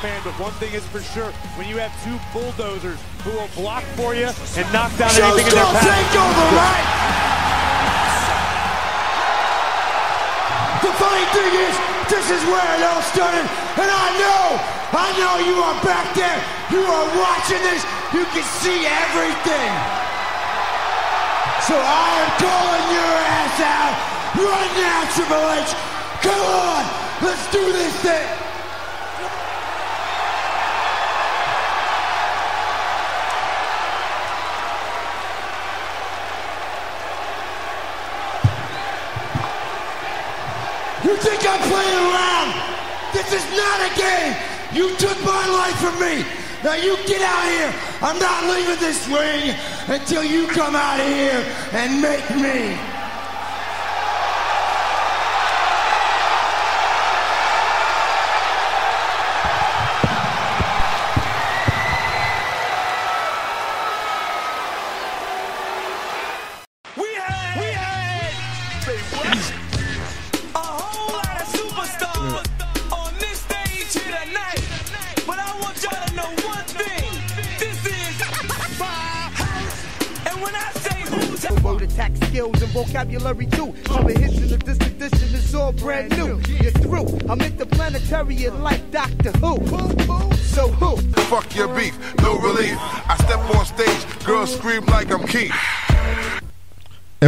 fan, but one thing is for sure: when you have two bulldozers who will block for you and knock down anything in their path. take over, right? The funny thing is, this is where it all started, and I know, I know you are back there. You are watching this. You can see everything. So I am calling your ass out right now, Triple H. Come on, let's do this thing. You think I'm playing around? This is not a game. You took my life from me. Now you get out of here. I'm not leaving this ring until you come out of here and make me.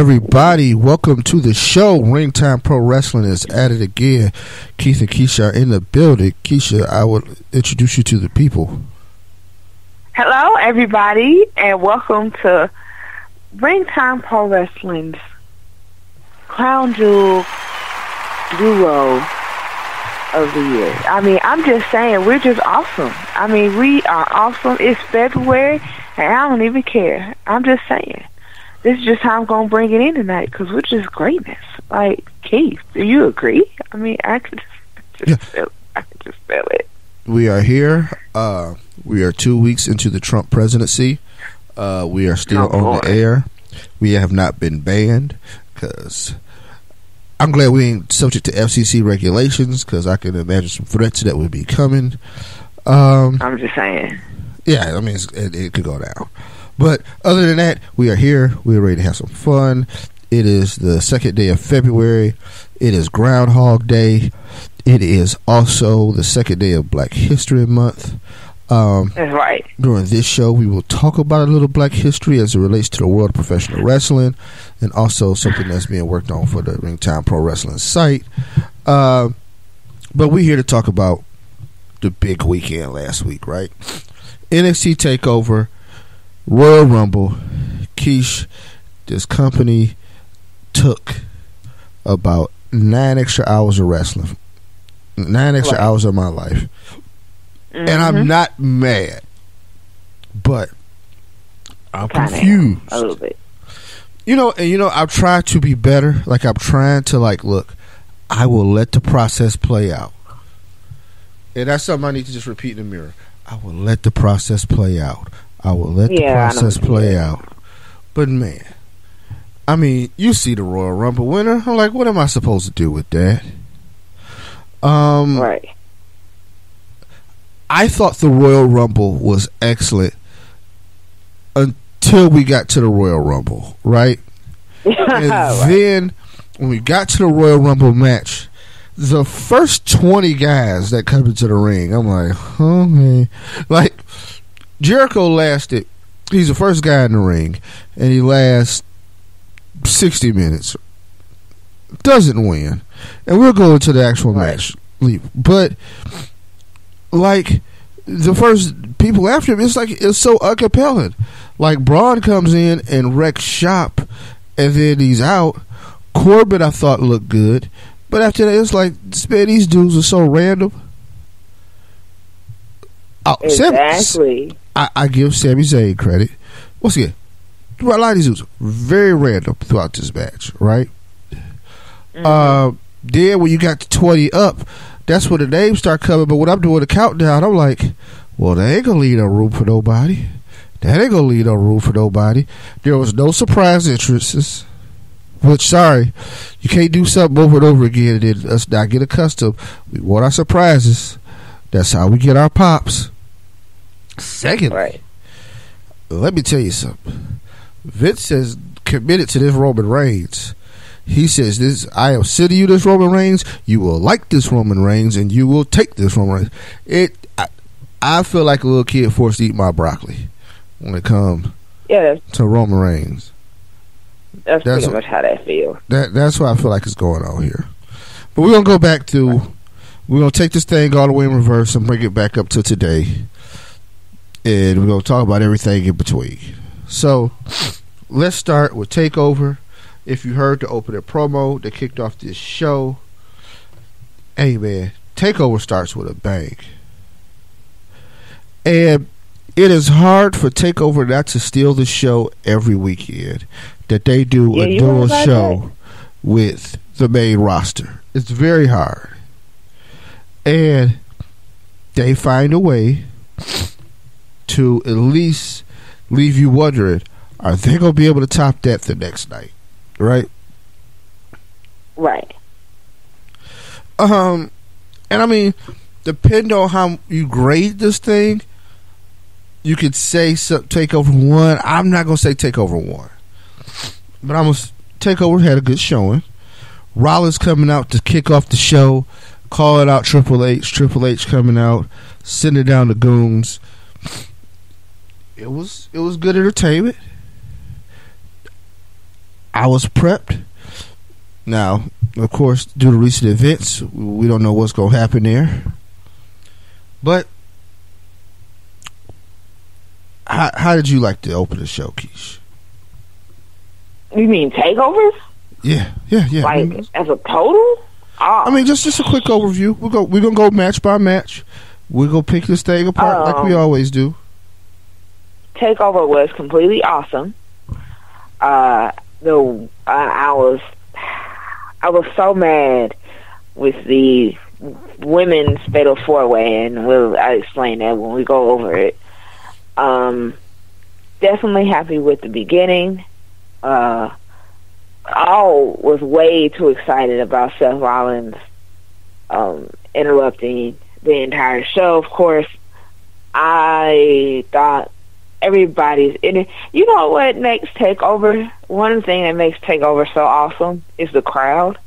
Everybody, welcome to the show. Ringtime Pro Wrestling is at it again. Keith and Keisha are in the building. Keisha, I would introduce you to the people. Hello, everybody, and welcome to Ringtime Pro Wrestling's Crown Jewel Duo of the Year. I mean, I'm just saying, we're just awesome. I mean, we are awesome. It's February, and I don't even care. I'm just saying. This is just how I'm going to bring it in tonight, because we're just greatness. Like, Keith, do you agree? I mean, I could just, just feel, I could just feel it. We are here. Uh, we are two weeks into the Trump presidency. Uh, we are still Oh, on the air. We have not been banned because I'm glad we ain't subject to FCC regulations because I can imagine some threats that would be coming. Um, I'm just saying. yeah, I mean, it's, it, it could go down. But other than that, we are here. We're ready to have some fun. It is the second day of February. It is Groundhog Day. It is also the second day of Black History Month. Um, That's right. during this show, we will talk about a little Black history as it relates to the world of professional wrestling, and also something that's being worked on for the Ringtime Pro Wrestling site. Uh, but we're here to talk about the big weekend last week, right? NXT Takeover, Royal Rumble, Keish. This company took about nine extra hours of wrestling, nine extra Right. hours of my life and I'm mm-hmm. not mad, but I'm Kinda, confused. A little bit. You know, and you know, I've tried to be better. Like I'm trying to like look. I will let the process play out, and that's something I need to just repeat in the mirror. I will let the process play out. I will let the Yeah, know process play out. But man, I mean, you see the Royal Rumble winner. I'm like, what am I supposed to do with that? Um, Right. I thought the Royal Rumble was excellent until we got to the Royal Rumble, right? And Right. then when we got to the Royal Rumble match, the first 20 guys that come into the ring, I'm like, man. Like, Jericho lasted, he's the first guy in the ring, and he lasts 60 minutes. Doesn't win. And we'll go into the actual Right. match. But, like, the first people after him, it's like, it's so uncompelling. Like, Braun comes in and wrecks shop, and then he's out. Corbin, I thought looked good, but after that, it's like, man, these dudes are so random. Oh, Exactly. I, I give Sami Zayn credit. Once again, a lot of these dudes very random throughout this match, right? Uh, then when you got to twenty up, that's when the names start coming. But when I'm doing the countdown, I'm like, well, they ain't gonna leave no room for nobody. That ain't gonna leave no room for nobody. There was no surprise entrances. Which, sorry, you can't do something over and over again and then us not get accustomed. We want our surprises. That's how we get our pops. Secondly, Right. let me tell you something. Vince is committed to this Roman Reigns. He says, "This I am sending you this Roman Reigns. You will like this Roman Reigns, and you will take this Roman Reigns." It, I, I feel like a little kid forced to eat my broccoli when it comes Yeah, to Roman Reigns. that's, That's pretty what- much how that feels. That that's what I feel like is going on here. But we're gonna go back to we're gonna take this thing all the way in reverse and bring it back up to today. And we're gonna talk about everything in between. So let's start with Takeover. If you heard the opening promo that kicked off this show, hey man, Takeover starts with a bang. And it is hard for Takeover not to steal the show every weekend. That they do Yeah, a dual show with the main roster. It's very hard. And they find a way to at least leave you wondering, are they going to be able to top that the next night? Right? Right. Um, and I mean, depend on how you grade this thing, you could say some, take over one. I'm not gonna say take over one, but I'm gonna s- take over had a good showing. Rollins coming out to kick off the show, calling out Triple H. Triple H coming out, sending down the goons. It was it was good entertainment. I was prepped. Now, of course, due to recent events, we don't know what's going to happen there. But how how did you like to open the show, Keish? You mean takeovers? Yeah, yeah, yeah. Like mean, as a total? Oh, I mean, just just a quick overview. We go we're gonna go match by match. We're gonna pick this thing apart like we Um, always do. Takeover was completely awesome. Uh, the uh, I was I was so mad with the women's fatal four way, and we'll I explain that when we go over it. Um, definitely happy with the beginning. Uh, I was way too excited about Seth Rollins um, interrupting the entire show. Of course, I thought everybody's in it. You know what makes Takeover? One thing that makes Takeover so awesome is the crowd.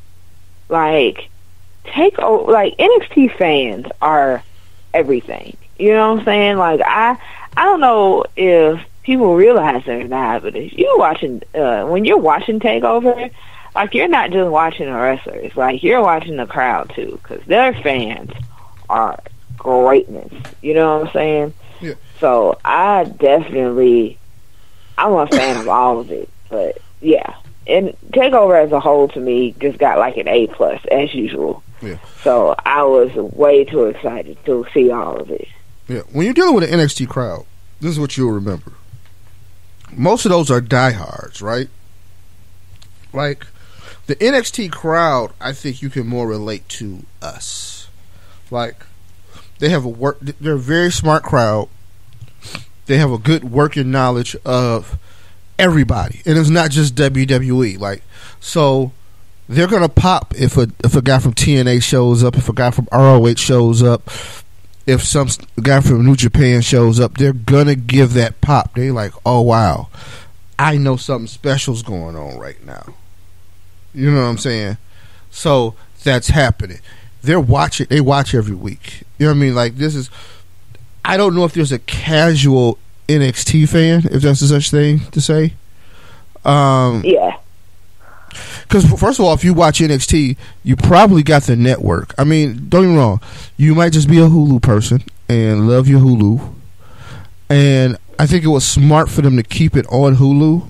Like Takeover, like NXT fans are everything. You know what I'm saying? Like I, I don't know if people realize it or not, but if you watching, uh, when you're watching Takeover, like you're not just watching the wrestlers, like you're watching the crowd too, because their fans are greatness. You know what I'm saying? Yeah. So I definitely, I'm a fan of all of it, but yeah. And Takeover as a whole to me just got like an A plus as usual. Yeah. So I was way too excited to see all of it. Yeah, when you're dealing with an NXT crowd, this is what you'll remember. Most of those are diehards, right? Like the NXT crowd, I think you can more relate to us. Like they have a work, they're a very smart crowd. They have a good working knowledge of everybody, and it's not just WWE. Like so, they're gonna pop if a if a guy from TNA shows up, if a guy from ROH shows up, if some guy from New Japan shows up, they're gonna give that pop. They like, oh wow, I know something special's going on right now. You know what I'm saying? So that's happening. They're watching. They watch every week. You know what I mean? Like this is. I don't know if there's a casual NXT fan, if that's a such thing to say. Um, Yeah. because first of all, if you watch NXT, you probably got the network. I mean, don't get me wrong. You might just be a Hulu person and love your Hulu. And I think it was smart for them to keep it on Hulu.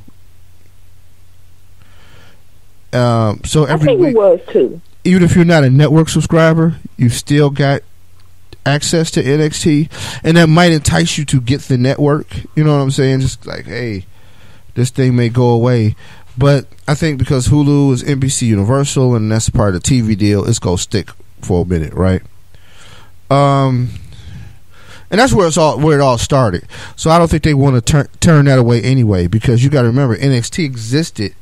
Um, so I think week, it was too. Even if you're not a network subscriber, you still got access to NXT, and that might entice you to get the network. You know what I'm saying? Just like, hey, this thing may go away, but I think because Hulu is NBC Universal and that's part of the TV deal, it's gonna stick for a minute, right? Um, and that's where it's all where it all started. So I don't think they want to turn turn that away anyway, because you got to remember NXT existed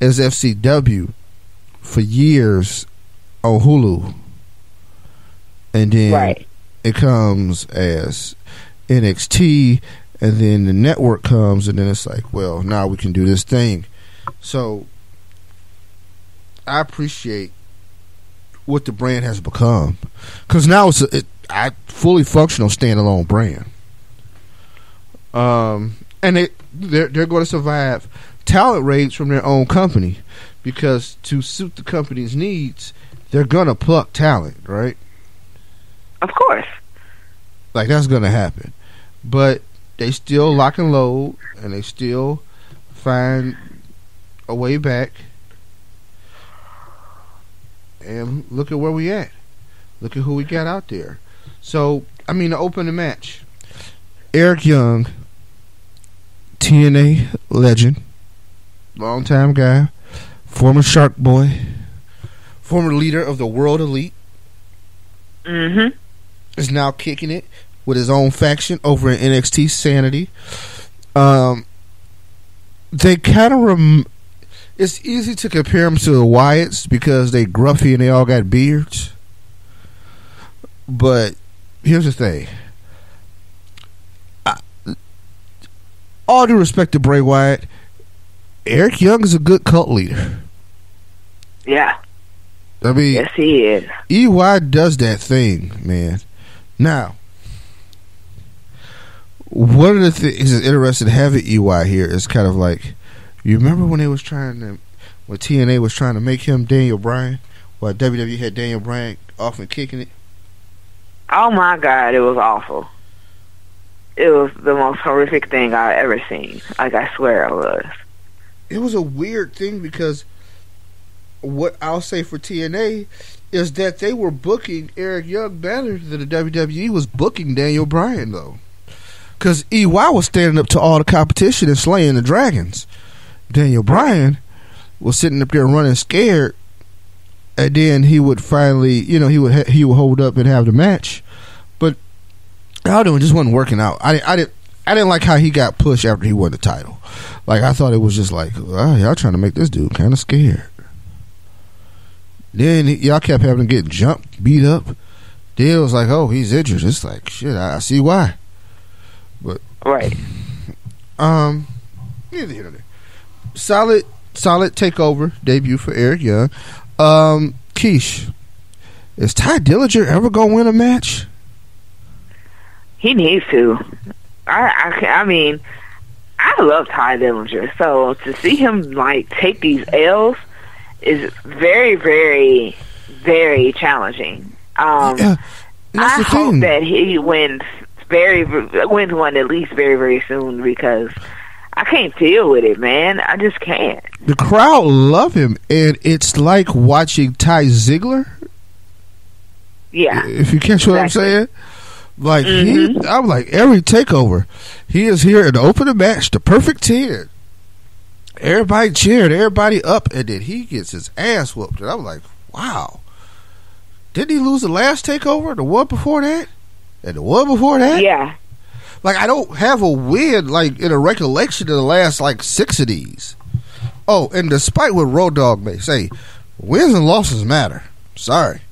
as FCW for years on Hulu, and then Right. it comes as NXT, and then the network comes, and then it's like, well, now we can do this thing. So I appreciate what the brand has become because now it's a it, I fully functional standalone brand. Um, and they they're they're going to survive talent raids from their own company because to suit the company's needs, they're gonna pluck talent, right? Of course. Like that's gonna happen, but they still lock and load, and they still find a way back. And look at where we at. Look at who we got out there. So I mean, to open the match, Eric Young, TNA legend, longtime guy, former Shark Boy, former leader of the World Elite, Mm-hmm. is now kicking it with his own faction over in NXT Sanity. Um, they kind of rem- it's easy to compare them to the Wyatts because they gruffy and they all got beards. But here's the thing. I, all due respect to Bray Wyatt, Eric Young is a good cult leader. Yeah. I mean, Yes, he is. EY does that thing, man. Now, one of the things that's interesting having EY here is kind of like, you remember when they was trying to, when TNA was trying to make him Daniel Bryan, while WWE had Daniel Bryan off and kicking it. Oh my God, it was awful. It was the most horrific thing I've ever seen. Like I swear it was. It was a weird thing because what I'll say for TNA is that they were booking Eric Young better than the WWE was booking Daniel Bryan though. Because EY was standing up to all the competition and slaying the dragons. Daniel Bryan was sitting up there running scared, and then he would finally, you know, he would ha- he would hold up and have the match. But I don't know, it just wasn't working out. I I didn't I didn't like how he got pushed after he won the title. Like I thought it was just like, oh, y'all trying to make this dude kind of scared. Then y'all kept having to get jumped, beat up. Then it was like, oh, he's injured. It's like shit. I, I see why. But right. Um, neither here nor there. Solid, solid takeover debut for Eric Young. Um, Keish, is Tye Dillinger ever gonna win a match? He needs to. I, I, I mean, I love Tye Dillinger, so to see him like take these L's is very, very, very challenging. Um, yeah, I hope thing. that he wins very wins one at least very, very soon because I can't deal with it, man. I just can't. the crowd love him, and it's like watching Ty Ziegler. Yeah, If you catch what I'm saying. Like he, I'm like every takeover, he is here to open the match, the perfect ten. Everybody cheered, everybody up, and then he gets his ass whooped. And I'm like, wow. Didn't he lose the last takeover? The one before that? And the one before that? yeah. Like I don't have a win like in a recollection of the last like six of these. Oh, and despite what Road Dogg may say, wins and losses matter. Sorry.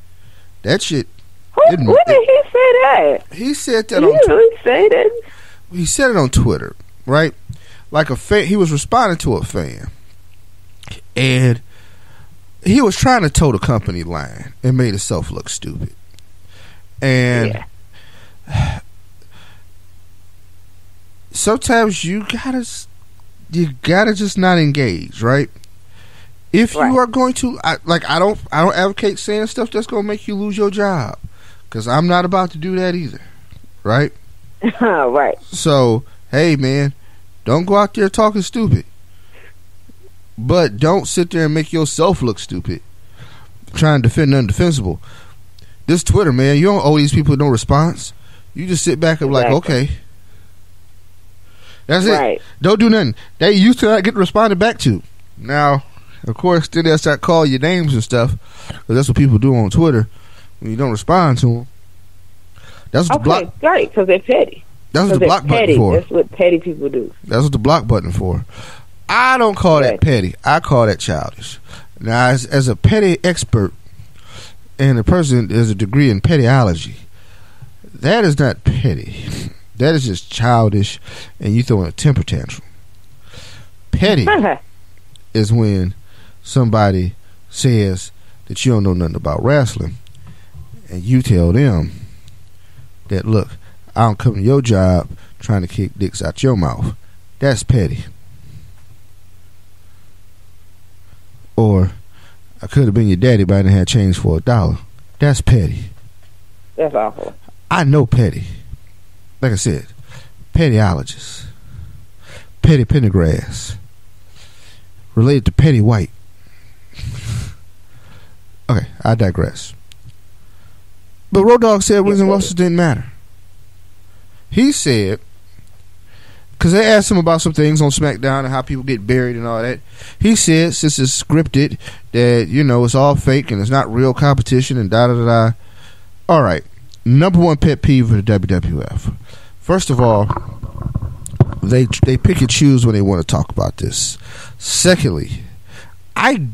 That shit Who, Didn't- when did he say that? he said that Did on he really say that? he said it on Twitter, right? Like a fan, he was responding to a fan, and he was trying to toe the company line and made himself look stupid. And Yeah. sometimes you gotta, you gotta just not engage, right? If Right. you are going to, I, like, I don't, I don't advocate saying stuff that's gonna make you lose your job, because I'm not about to do that either, right? right. So, hey man, don't go out there talking stupid. But don't sit there and make yourself look stupid. Trying to defend undefensible. This Twitter, man, you don't owe these people no response. You just sit back and be like, okay. That's it. Right. Don't do nothing. They used to not get responded back to. Now, of course, then they'll start calling your names and stuff. that's what people do on Twitter when you don't respond to them. That's what the Okay, block. right, because they're petty. That's what the block petty. button for. That's what petty people do. That's what the block button for. I don't call that petty. I call that childish. Now, as, as a petty expert and a person that has a degree in pettyology, That is not petty. That is just childish, and you throwing a temper tantrum. Petty is when somebody says that you don't know nothing about wrestling, and you tell them that look, I don't come to your job trying to kick dicks out your mouth. That's petty. Or I could have been your daddy, but I didn't have change for a dollar. That's petty. That's awful. I know petty. Like I said, pettyologist, petty pendergrass, related to petty white. okay, I digress. But Road Dogg said wins and losses didn't matter. He said, because they asked him about some things on SmackDown and how people get buried and all that. He said, since it's scripted, that, you know, it's all fake and it's not real competition and da da da da. All right. Number one pet peeve of the WWF. First of all, they they pick and choose when they want to talk about this. Secondly, I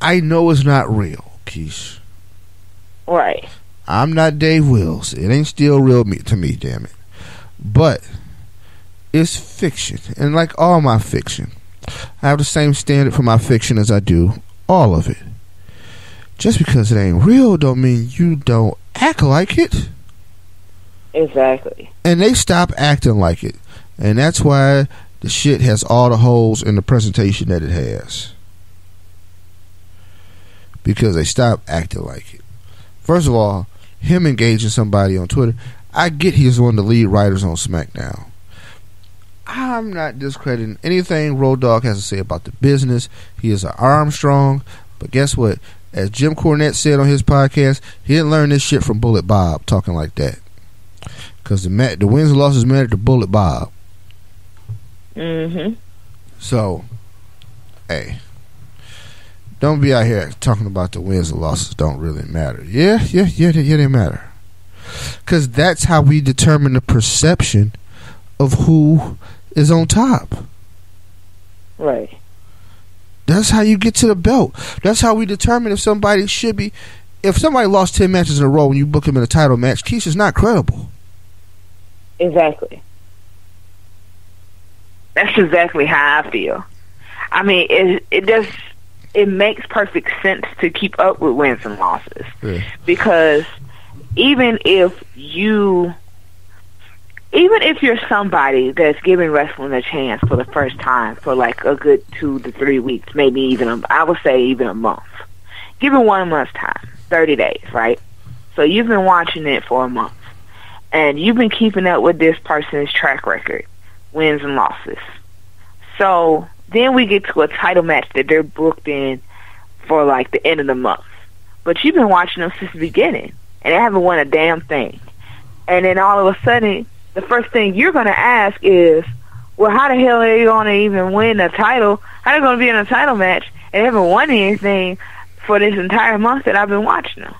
I know it's not real, Keish. Right. I'm not Dave Wills. It ain't still real me, to me, damn it. But it's fiction, and like all my fiction, I have the same standard for my fiction as I do all of it. Just because it ain't real don't mean you don't act like it. Exactly. And they stop acting like it. And that's why the shit has all the holes in the presentation that it has. Because they stop acting like it. First of all, him engaging somebody on Twitter, I get he's one of the lead writers on SmackDown. I'm not discrediting anything Road Dogg has to say about the business. He is an Armstrong, but guess what? As Jim Cornette said on his podcast, he didn't learn this shit from Bullet Bob talking like that. Because the ma- the wins and losses mattered to Bullet Bob. Mm-hmm. So, hey, don't be out here talking about the wins and losses don't really matter. Yeah, yeah, yeah, yeah, they matter. Because that's how we determine the perception of who is on top. Right. That's how you get to the belt. That's how we determine if somebody should be. If somebody lost 10 matches in a row and you book him in a title match, Keisha's not credible. Exactly. That's exactly how I feel. I mean, it it does it makes perfect sense to keep up with wins and losses Yeah. because even if you even if you're somebody that's giving wrestling a chance for the first time for like a good two to three weeks, maybe even a, I would say even a month, give it one month's time, thirty days, right? So you've been watching it for a month, and you've been keeping up with this person's track record, wins and losses. So then we get to a title match that they're booked in for like the end of the month, but you've been watching them since the beginning, and they haven't won a damn thing. And then all of a sudden, the first thing you're going to ask is, well, how the hell are you going to even win a title? How are they going to be in a title match and they haven't won anything for this entire month that I've been watching them?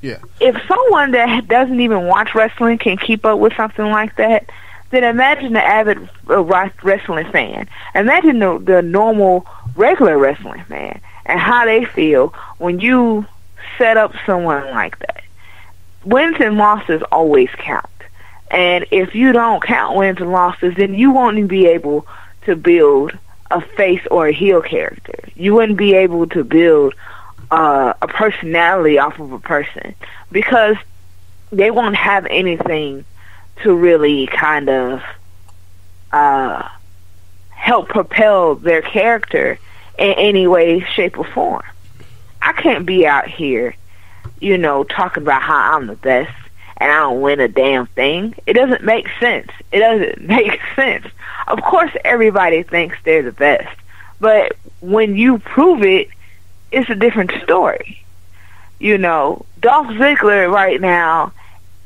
Yeah. If someone that doesn't even watch wrestling can keep up with something like that, then imagine the avid uh, wrestling fan. Imagine the, the normal, regular wrestling fan and how they feel when you set up someone like that. Wins and losses always count. And if you don't count wins and losses, then you won't be able to build a face or a heel character. You wouldn't be able to build uh, a personality off of a person because they won't have anything to really kind of uh, help propel their character in any way, shape, or form. I can't be out here, you know, talking about how I'm the best and I don't win a damn thing. It doesn't make sense. It doesn't make sense. Of course, everybody thinks they're the best, but when you prove it, it's a different story. You know, Dolph Ziggler right now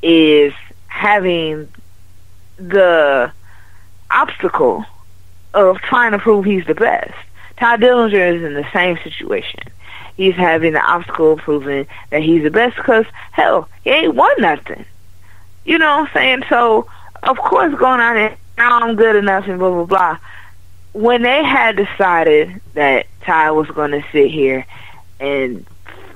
is having the obstacle of trying to prove he's the best. Tye Dillinger is in the same situation. He's having the obstacle of proving that he's the best because, hell, he ain't won nothing. You know what I'm saying? So, of course, going on there, now I'm good enough and blah, blah, blah. When they had decided that Ty was going to sit here and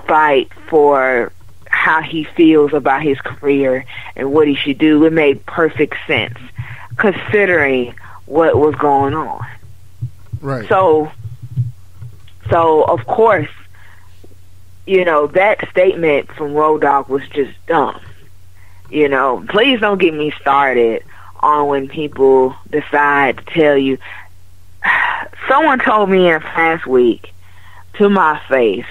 fight for how he feels about his career and what he should do. It made perfect sense considering what was going on. Right. So, so of course, you know that statement from Road Dogg was just dumb. You know, please don't get me started on when people decide to tell you. Someone told me in last week to my face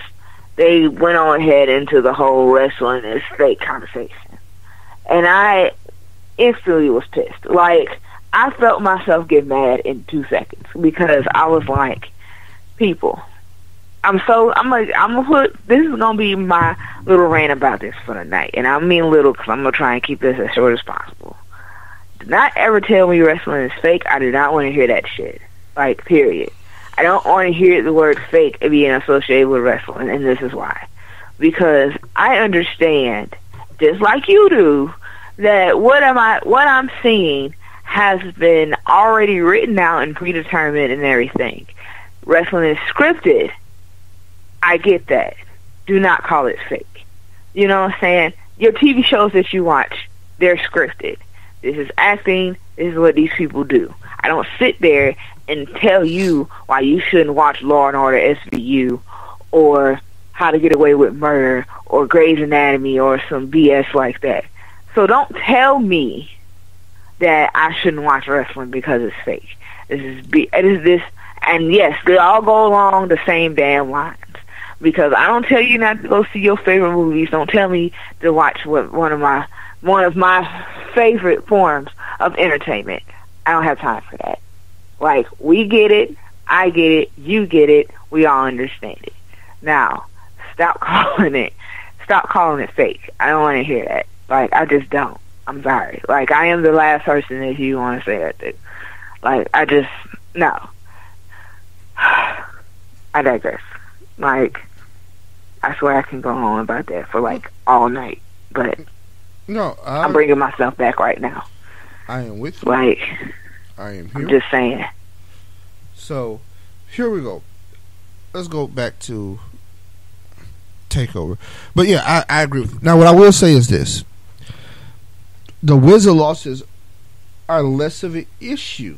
they went on ahead into the whole wrestling is fake conversation, and I instantly was pissed. Like I felt myself get mad in two seconds because I was like, people. I'm so I'm like I'm gonna put this is gonna be my little rant about this for the night, and I mean little because I'm gonna try and keep this as short as possible. Do not ever tell me wrestling is fake. I do not want to hear that shit. Like period. I don't want to hear the word fake being associated with wrestling, and this is why. Because I understand, just like you do, that what am I what I'm seeing has been already written out and predetermined and everything. Wrestling is scripted. I get that. Do not call it fake. You know what I'm saying? Your TV shows that you watch, they're scripted. This is acting. This is what these people do. I don't sit there and tell you why you shouldn't watch Law and Order SVU or How to Get Away with Murder or Grey's Anatomy or some BS like that. So don't tell me that I shouldn't watch wrestling because it's fake. This is be it is this and yes, they all go along the same damn lines. Because I don't tell you not to go see your favorite movies. Don't tell me to watch what one of my one of my favorite forms of entertainment. I don't have time for that. Like we get it, I get it, you get it, we all understand it. Now, stop calling it stop calling it fake. I don't want to hear that. Like I just don't. I'm sorry. Like I am the last person that you want to say that to. Like I just no. I digress. Like I swear I can go on about that for like all night, but no, I, I'm bringing myself back right now. I am with you. Like I am here. I'm just saying. So, here we go. Let's go back to takeover. But yeah, I, I agree with you. Now, what I will say is this: the Wizard losses are less of an issue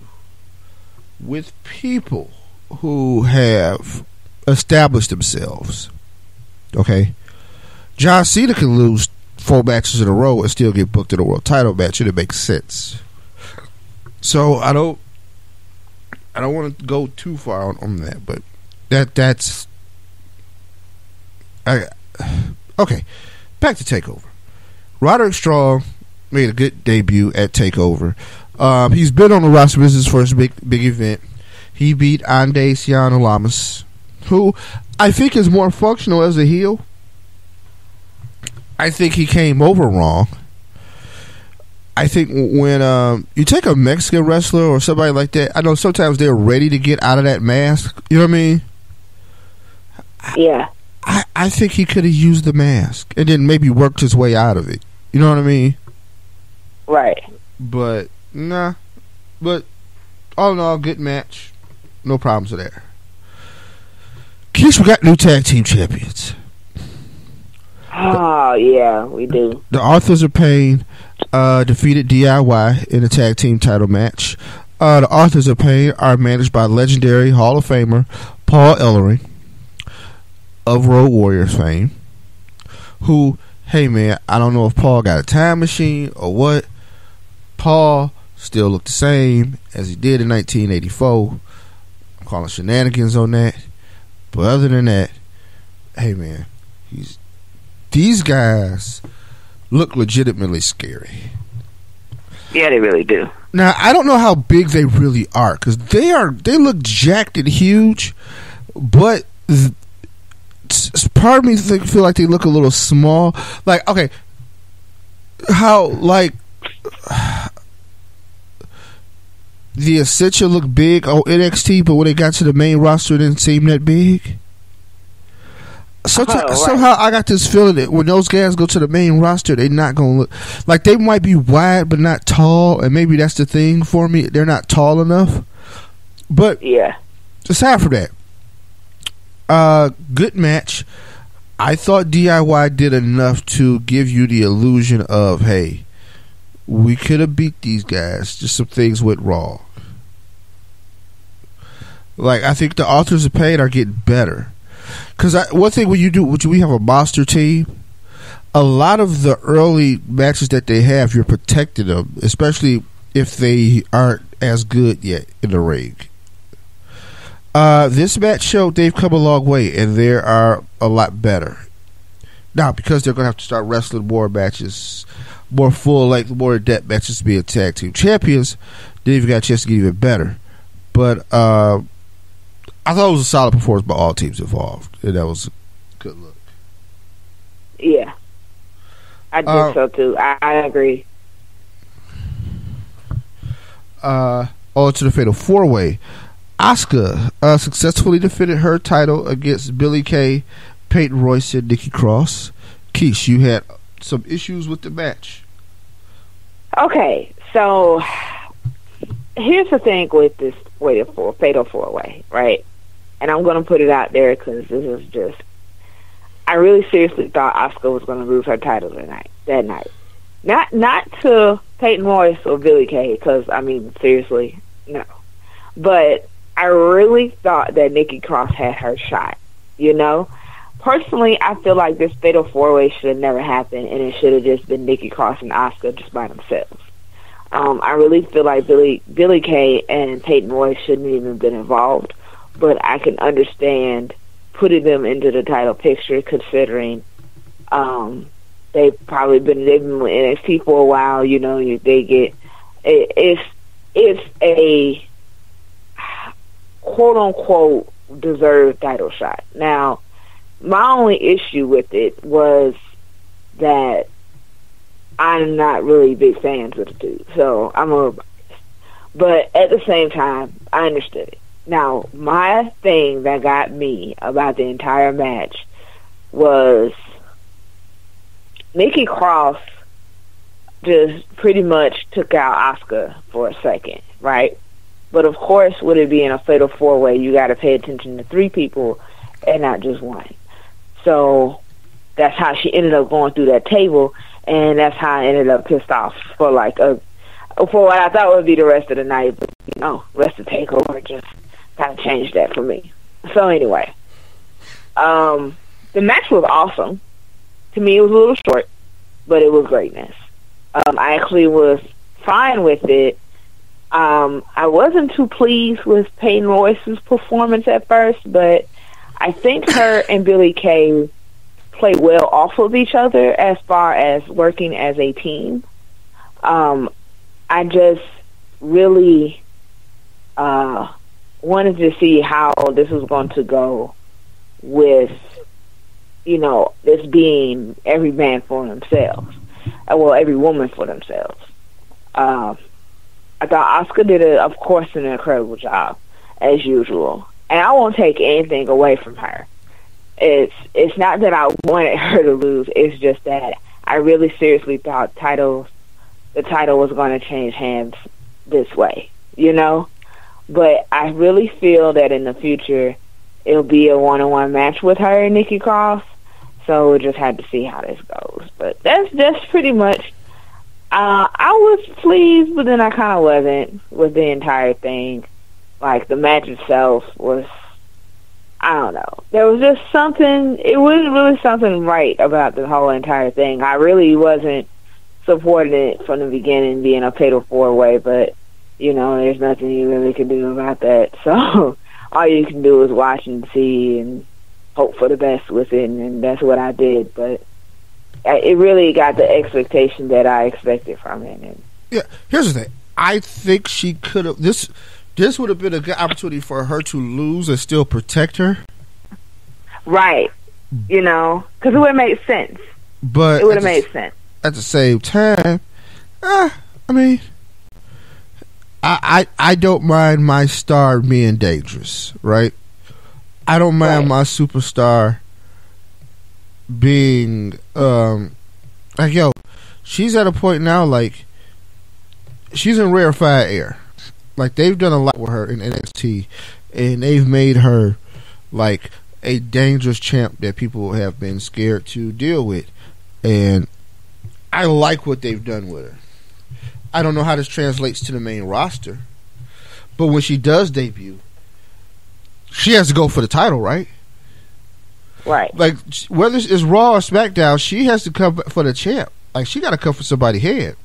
with people who have established themselves. Okay, John Cena can lose four matches in a row and still get booked in a world title match, and it makes sense. So I don't, I don't want to go too far on, on that, but that that's, I, okay. Back to Takeover. Roderick Strong made a good debut at Takeover. Um, he's been on the roster. This is his first big big event. He beat Andrade Cien Almas, who I think is more functional as a heel. I think he came over wrong. I think when um, you take a Mexican wrestler or somebody like that, I know sometimes they're ready to get out of that mask. You know what I mean? Yeah. I, I think he could have used the mask and then maybe worked his way out of it. You know what I mean? Right. But nah. But all in all, good match. No problems there. We got new tag team champions. Oh yeah, we do. The Authors of Pain uh, defeated DIY in a tag team title match. Uh, the Authors of Pain are managed by legendary Hall of Famer Paul Ellering of Road Warriors fame. Who, hey man, I don't know if Paul got a time machine or what. Paul still looked the same as he did in 1984. I'm calling shenanigans on that. But other than that, hey man, he's these guys look legitimately scary. Yeah, they really do. Now I don't know how big they really are because they are they look jacked and huge, but th- part of me think, feel like they look a little small. Like okay, how like the Ascension look big on NXT, but when they got to the main roster, it didn't seem that big. Someti- Oh, right. Somehow I got this feeling that when those guys go to the main roster, they're not going to look like they might be wide but not tall, and maybe that's the thing for me. They're not tall enough. But Yeah. aside from that, uh, good match. I thought DIY did enough to give you the illusion of, hey, we could have beat these guys. Just some things went wrong. Like I think the authors of pain are getting better. Because one thing when you do, when we have a monster team, a lot of the early matches that they have, you're protecting them, especially if they aren't as good yet in the ring. Uh, this match showed they've come a long way and they are a lot better. Now, because they're going to have to start wrestling more matches, more full length, more in depth matches to be a tag team champions, they even got a chance to get even better. But uh, I thought it was a solid performance by all teams involved, and that was a good look. Yeah, I think Uh, so too. I, I agree. uh, on to the fatal four way. Asuka uh, successfully defended her title against Billie Kay, Peyton Royce, and Nikki Cross. Keish, you had some issues with the match. Okay, so here's the thing with this fatal for, fatal four way, right? And I'm going to put it out there because this is just. I really seriously thought Asuka was going to lose her title tonight. That night, not not to Peyton Royce or Billie Kay, because I mean seriously, no. But I really thought that Nikki Cross had her shot. You know, personally, I feel like this fatal four way should have never happened, and it should have just been Nikki Cross and Asuka just by themselves. Um, I really feel like Billie Billie Kay and Peyton Royce shouldn't even been involved, but I can understand putting them into the title picture considering um, they've probably been they've been in NXT for a while. You know, you, they get it, it's it's a quote unquote deserved title shot. Now, my only issue with it was that I'm not really big fans of the two, so I'm a. But at the same time, I understood it. Now, my thing that got me about the entire match was Nikki Cross just pretty much took out Asuka for a second, right? But of course, with it being a fatal four way, you got to pay attention to three people and not just one. So that's how she ended up going through that table, and that's how I ended up pissed off for like a for what I thought would be the rest of the night. But you know, rest of takeover just kind of changed that for me. So anyway, um, the match was awesome. To me, it was a little short, but it was greatness. Um, I actually was fine with it. Um, I wasn't too pleased with Peyton Royce's performance at first, but I think her and Billie Kay play well off of each other as far as working as a team. Um, I just really uh, wanted to see how this was going to go with, you know, this being every man for themselves. Uh, Well, every woman for themselves. Um, I thought Asuka did, a, of course, an incredible job as usual, and I won't take anything away from her. It's it's not that I wanted her to lose. It's just that I really seriously thought titles the title was going to change hands this way, you know. But I really feel that in the future it'll be a one-on-one match with her and Nikki Cross. So we'll just have to see how this goes. But that's that's pretty much. Uh, I was pleased, but then I kind of wasn't with the entire thing. Like the match itself was, I don't know. There was just something. It wasn't really something right about the whole entire thing. I really wasn't supporting it from the beginning, being a fatal four way. But you know, there's nothing you really can do about that. So all you can do is watch and see and hope for the best with it, and that's what I did. But it really got the expectation that I expected from it. And Yeah, here's the thing. I think she could have this. This would have been a good opportunity for her to lose and still protect her. right, you know, because it would have made sense. But It would have the- made sense. at the same time, uh, I mean, I, I I don't mind my star being dangerous, right? I don't mind Right. my superstar being um like yo, she's at a point now like she's in rarefied air. Like they've done a lot with her in NXT, and they've made her like a dangerous champ that people have been scared to deal with, and I like what they've done with her. I don't know how this translates to the main roster, but when she does debut, she has to go for the title, right? Right. Like whether it's Raw or SmackDown, she has to come for the champ. Like she got to come for somebody's head.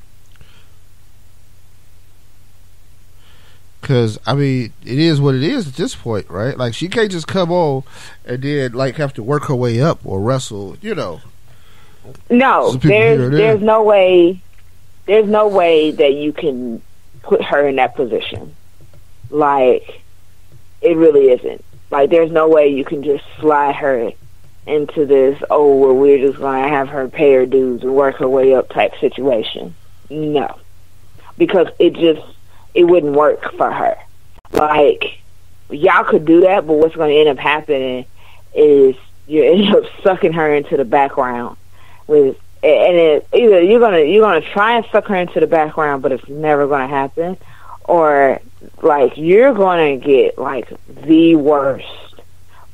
Cause I mean, it is what it is at this point, right? Like she can't just come on and then like have to work her way up or wrestle, you know. No, Some people here there's there. there's no way there's no way that you can put her in that position. Like it really isn't. Like there's no way you can just slide her into this, oh well we're just gonna have her pay her dues and work her way up type situation. No. Because it just it wouldn't work for her. Like y'all could do that, but what's gonna end up happening is you end up sucking her into the background with and it either you're gonna you're gonna try and suck her into the background but it's never gonna happen or like you're gonna get like the worst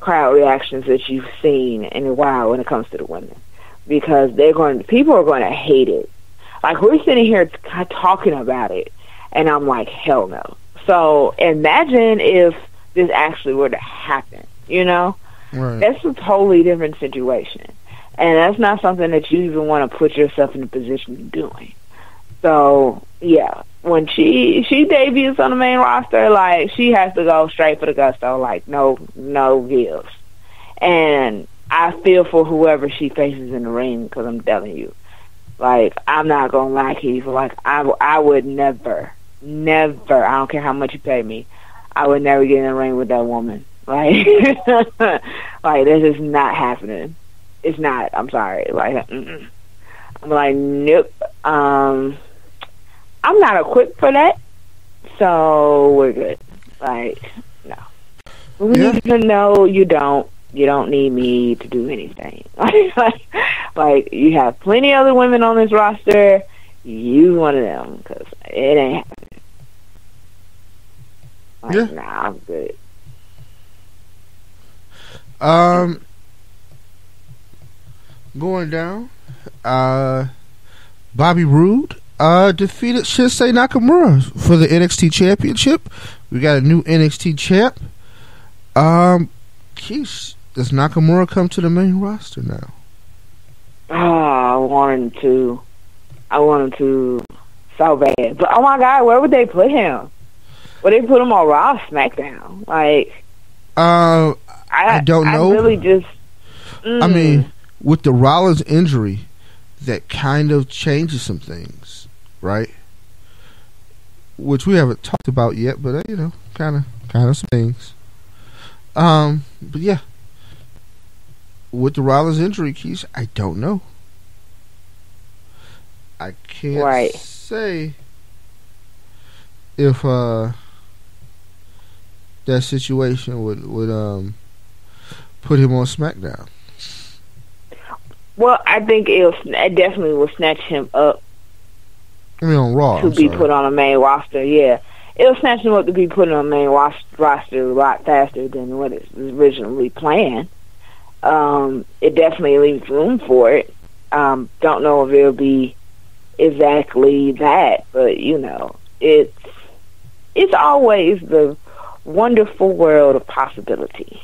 crowd reactions that you've seen in a while when it comes to the women. Because they're going people are going to hate it. Like we're sitting here t- talking about it and i'm like hell no so imagine if this actually were to happen you know Right. that's a totally different situation. And that's not something that you even want to put yourself in a position of doing. So, yeah, when she she debuts on the main roster, like she has to go straight for the gusto, like no no gives. And I feel for whoever she faces in the ring because I'm telling you, like I'm not gonna lie, Keith. Like I I would never, never. I don't care how much you pay me. I would never get in the ring with that woman. Like, like this is not happening. It's not. I'm sorry. Like, mm-mm. I'm like, nope. Um, I'm not equipped for that, so we're good. Like, no. We Yeah. need to know you don't. You don't need me to do anything. like, like you have plenty other women on this roster. You one of them because it ain't happening. Like, Yeah. Nah, I'm good. Um, going down. Uh, Bobby Roode uh defeated Shinsuke Nakamura for the NXT Championship. We got a new NXT champ. Um, geez, does Nakamura come to the main roster now? Oh, I wanted to. I wanted to so bad. But oh my god, where would they put him? Would they put him on Raw, SmackDown? Like Uh, I, I don't know. I really just. I mm. mean, with the Rollins injury, that kind of changes some things, right? Which we haven't talked about yet, but uh, you know, kind of, kind of some things. Um, but yeah, with the Rollins injury, Keys, I don't know. I can't Right. say if uh that situation would would um put him on SmackDown. well, I think it'll, it definitely will snatch him up I mean on Raw. to I'm be sorry. put on a main roster. Yeah, it'll snatch him up to be put on a main ros- roster a lot faster than what it was originally planned. Um, it definitely leaves room for it. Um, don't know if it'll be exactly that, but you know, it's it's always the wonderful world of possibility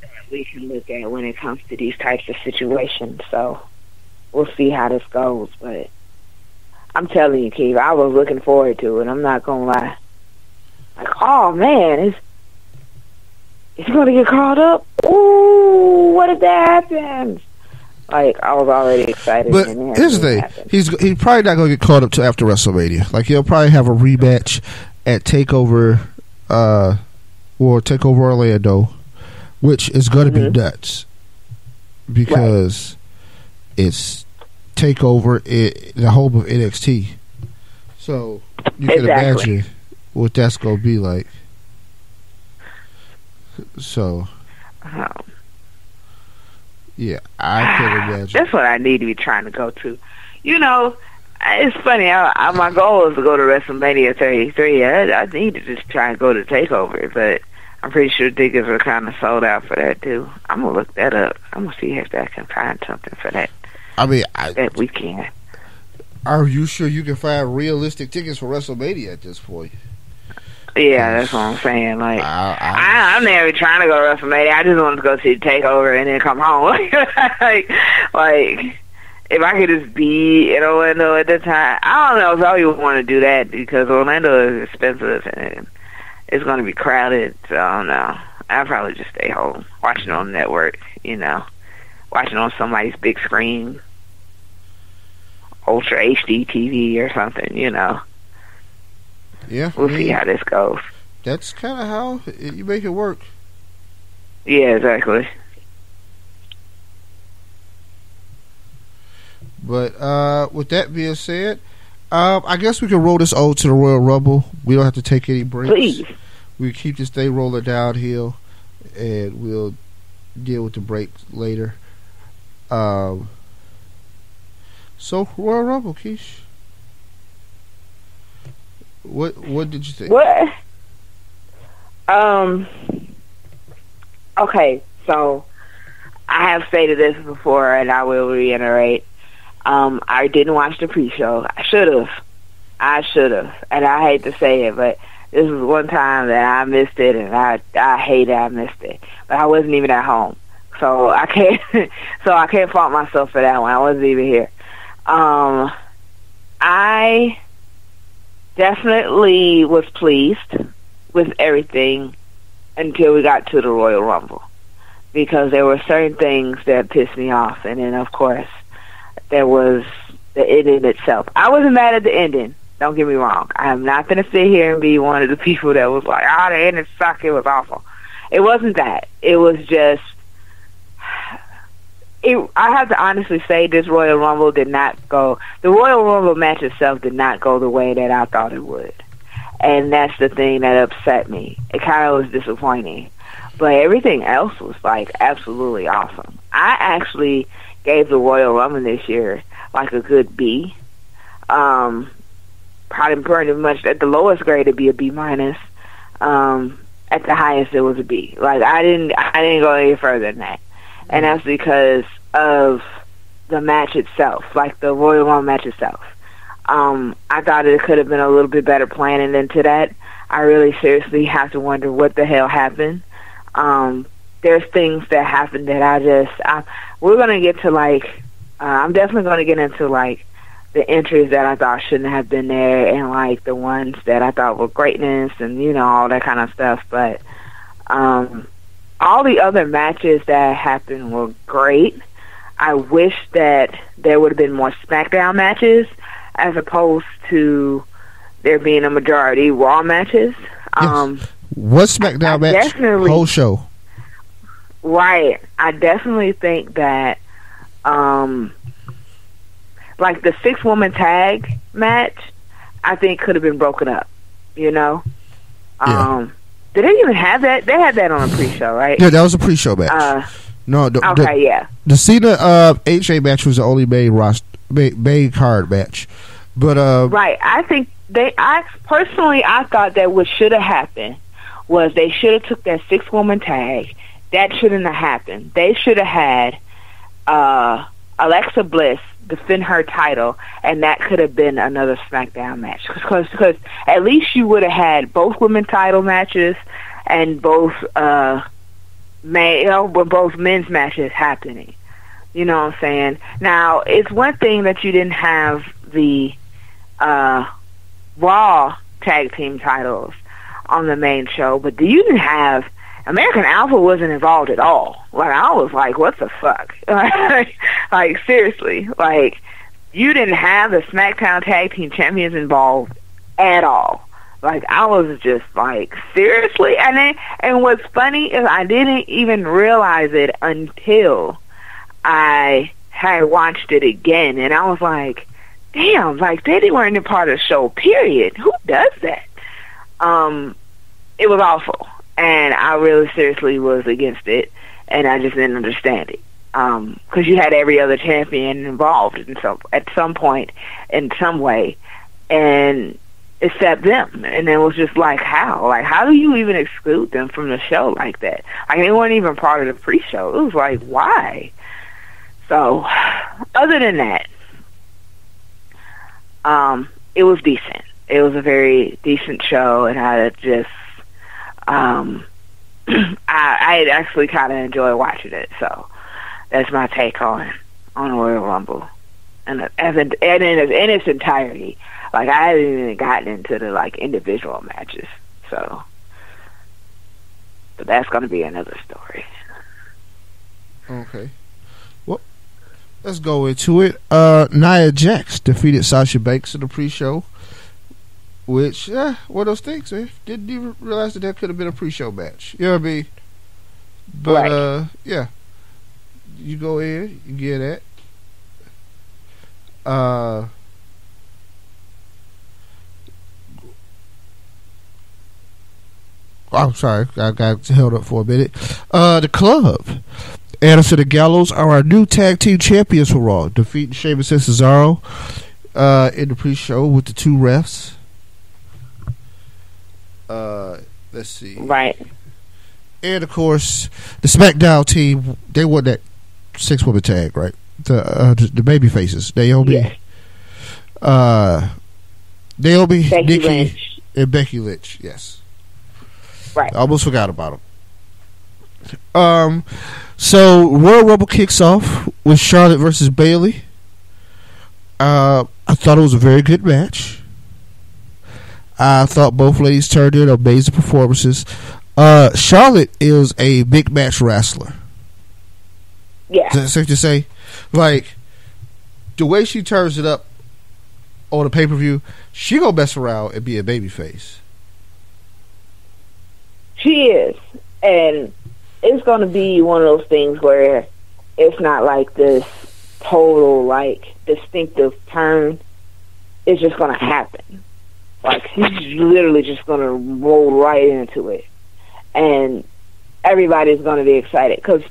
that we can look at when it comes to these types of situations. So we'll see how this goes, but I'm telling you, Keith, I was looking forward to it. I'm not gonna lie. Like, oh man, is is he gonna get called up? Ooh, what if that happens? Like, I was already excited. But and it here's the hasn't thing: happened. he's he's probably not gonna get caught up to after WrestleMania. Like he'll probably have a rematch at Takeover, uh, or Takeover Orlando, which is gonna be Mhm. nuts because it's Takeover, it, the home of NXT. So you can imagine what that's gonna be like. So Oh. yeah, I can imagine. That's what I need to be trying to go to. You know, it's funny. I, I, my goal is to go to WrestleMania 33. I, I need to just try and go to Takeover, but I'm pretty sure tickets are kind of sold out for that too. I'm gonna look that up. I'm gonna see if I can find something for that I mean, I, that weekend. are you sure you can find realistic tickets for WrestleMania at this point? Yeah, that's what I'm saying. Like, I, I, I, I'm never trying to go to WrestleMania. I just wanted to go see Takeover and then come home. like, like if I could just be in Orlando at the time, I don't know if I would want to do that because Orlando is expensive and it's going to be crowded. So I don't know. I'd probably just stay home, watching on the network. You know, watching on somebody's big screen, Ultra HD TV or something. You know, yeah, we'll see mean, how this goes. that's kind of how it, you make it work. Yeah, exactly. But uh, with that being said, um, I guess we can roll this over to the Royal Rumble. We don't have to take any breaks. Please. We keep this day rolling downhill, and we'll deal with the breaks later. Um, so Royal Rumble, Keish. What what did you think? What? Um. Okay, so I have stated this before, and I will reiterate. Um, I didn't watch the pre-show. I should have. I should have, and I hate to say it, but this was one time that I missed it, and I I hate I missed it. But I wasn't even at home, so I can't. so I can't fault myself for that one. I wasn't even here. Um, I definitely was pleased with everything until we got to the Royal Rumble because there were certain things that pissed me off, and then of course there was the ending itself. I wasn't mad at the ending. Don't get me wrong. I'm not going to sit here and be one of the people that was like, "Ah, the ending sucked. It was awful." It wasn't that. It was just. It, I have to honestly say this Royal Rumble did not go. The Royal Rumble match itself did not go the way that I thought it would, and that's the thing that upset me. It kind of was disappointing, but everything else was like absolutely awesome. I actually gave the Royal Rumble this year like a good B. Um, probably pretty much at the lowest grade it'd be a B minus. Um, at the highest it was a B. Like I didn't I didn't go any further than that. And that's because of the match itself, like the Royal Rumble match itself. Um, I thought it could have been a little bit better planning into that. I really seriously have to wonder what the hell happened. Um, there's things that happened that I just I, we're gonna get to like uh, I'm definitely gonna get into like the entries that I thought shouldn't have been there and like the ones that I thought were greatness and you know all that kind of stuff. But um, all the other matches that happened were great. I wish that there would have been more SmackDown matches as opposed to there being a majority Raw matches. Um, What SmackDown I match? definitely- Whole show. Right. I definitely think that um like the six woman tag match I think could have been broken up, you know? Yeah. Um did they even have that? They had that on a pre show, right? Yeah, that was a pre-show match. Uh no, the, okay, the, yeah. the Cena uh, HA match was the only main roster, main, main card match. But uh, Right. I think they I personally I thought that what should have happened was they should have took that six woman tag. That shouldn't have happened. They should have had uh Alexa Bliss defend her title, and that could have been another SmackDown match. Because at least you would have had both women title matches and both uh you know both men's matches happening. You know what I'm saying? Now it's one thing that you didn't have the uh Raw tag team titles on the main show, but do you didn't have American Alpha wasn't involved at all. Like I was like, what the fuck? like, seriously, like you didn't have the SmackDown Tag Team Champions involved at all. Like I was just like, seriously, and then and what's funny is I didn't even realize it until I had watched it again, and I was like, damn, like they weren't a part of the show. Period. Who does that? Um, it was awful, and I really seriously was against it, and I just didn't understand it. Um, because you had every other champion involved in some at some point in some way, and except them. And it was just like, how? Like, how do you even exclude them from the show like that? Like, they weren't even part of the pre-show. It was like, why? So, other than that, um, it was decent. It was a very decent show, and I just, um, I, I actually kind of enjoy watching it. So, that's my take on on Royal Rumble, and as in, and in, in its entirety. Like I haven't even gotten into the like individual matches, so. But that's going to be another story. Okay. Well, let's go into it. Uh, Nia Jax defeated Sasha Banks in the pre-show, which, yeah, one of those things, man. Didn't even realize that that could have been a pre-show match. You know what I mean? But, Right. uh, yeah. You go in, you get that. Uh, I'm sorry, I got held up for a minute. Uh, the club, Anderson and Gallows are our new tag team champions for Raw, defeating Sheamus and Cesaro uh, in the pre-show with the two refs. Uh, let's see, Right. and of course the SmackDown team. They won that six-woman tag, right? The uh, the, the baby faces, Naomi, Yes. uh, Naomi, Becky Nikki, Lynch. and Becky Lynch. Yes. Right. I almost forgot about them. Um, so Royal Rumble kicks off with Charlotte versus Bayley. Uh, I thought it was a very good match. I thought both ladies turned in amazing performances. Uh, Charlotte is a big match wrestler. Yeah. Is that safe to say? Like the way she turns it up on a pay per view, she gonna mess around and be a baby face. She is. And it's going to be one of those things where it's not like this total, like, distinctive turn. It's just going to happen. Like, she's literally just going to roll right into it. And everybody's going to be excited. Because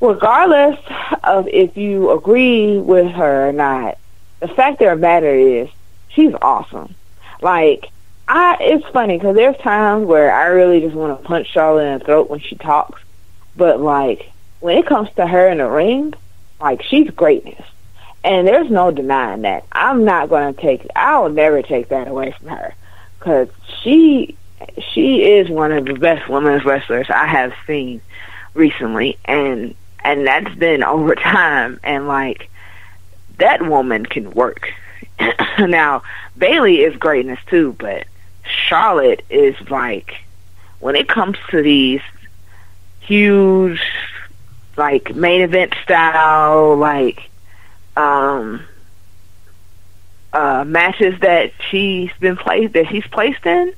regardless of if you agree with her or not, the fact of the matter is she's awesome. Like, I it's funny because there's times where I really just want to punch Charlotte in the throat when she talks, but like when it comes to her in the ring, like she's greatness, and there's no denying that. I'm not going to take. I'll never take that away from her because she she is one of the best women's wrestlers I have seen recently, and and that's been over time, and like that woman can work. now Bayley is greatness too, but Charlotte is like when it comes to these huge like main event style like um uh matches that she's been placed that she's placed in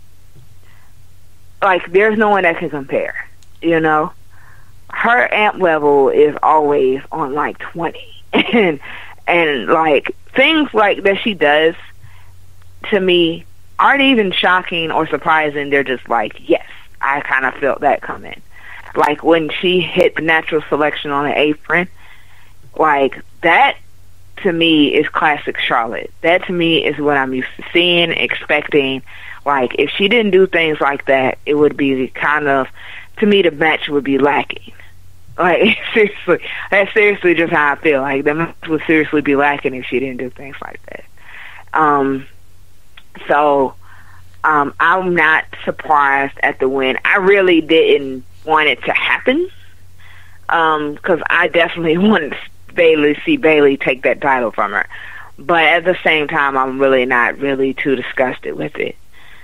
like there's no one that can compare you know her amp level is always on like 20 and and like things like that she does to me aren't even shocking or surprising. They're just like, yes, I kind of felt that coming. Like when she hit the natural selection on the apron, like that to me is classic Charlotte. That to me is what I'm used to seeing, expecting. Like if she didn't do things like that, it would be kind of, to me, the match would be lacking. Like seriously, that's seriously just how I feel. Like the match would seriously be lacking if she didn't do things like that. Um, so um, I'm not surprised at the win. I really didn't want it to happen because I definitely wanted Bayley see Bayley take that title from her. But at the same time, I'm really not really too disgusted with it.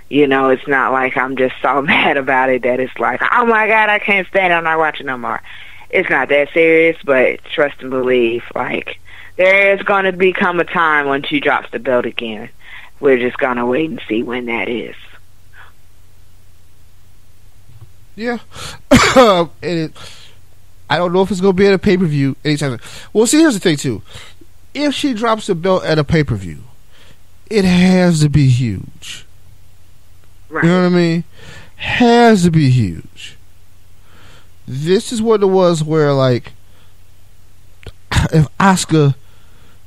You know, it's not like I'm just so mad about it that it's like, oh my god, I can't stand it. I'm not watching no more. It's not that serious, but trust and believe, like there is going to become a time when she drops the belt again. We're just going to wait and see when that is. Yeah. and it, I don't know if it's going to be at a pay per view anytime. Well, see, here's the thing, too. If she drops the belt at a pay per view, it has to be huge. Right. You know what I mean? Has to be huge. This is what it was where, like, if Asuka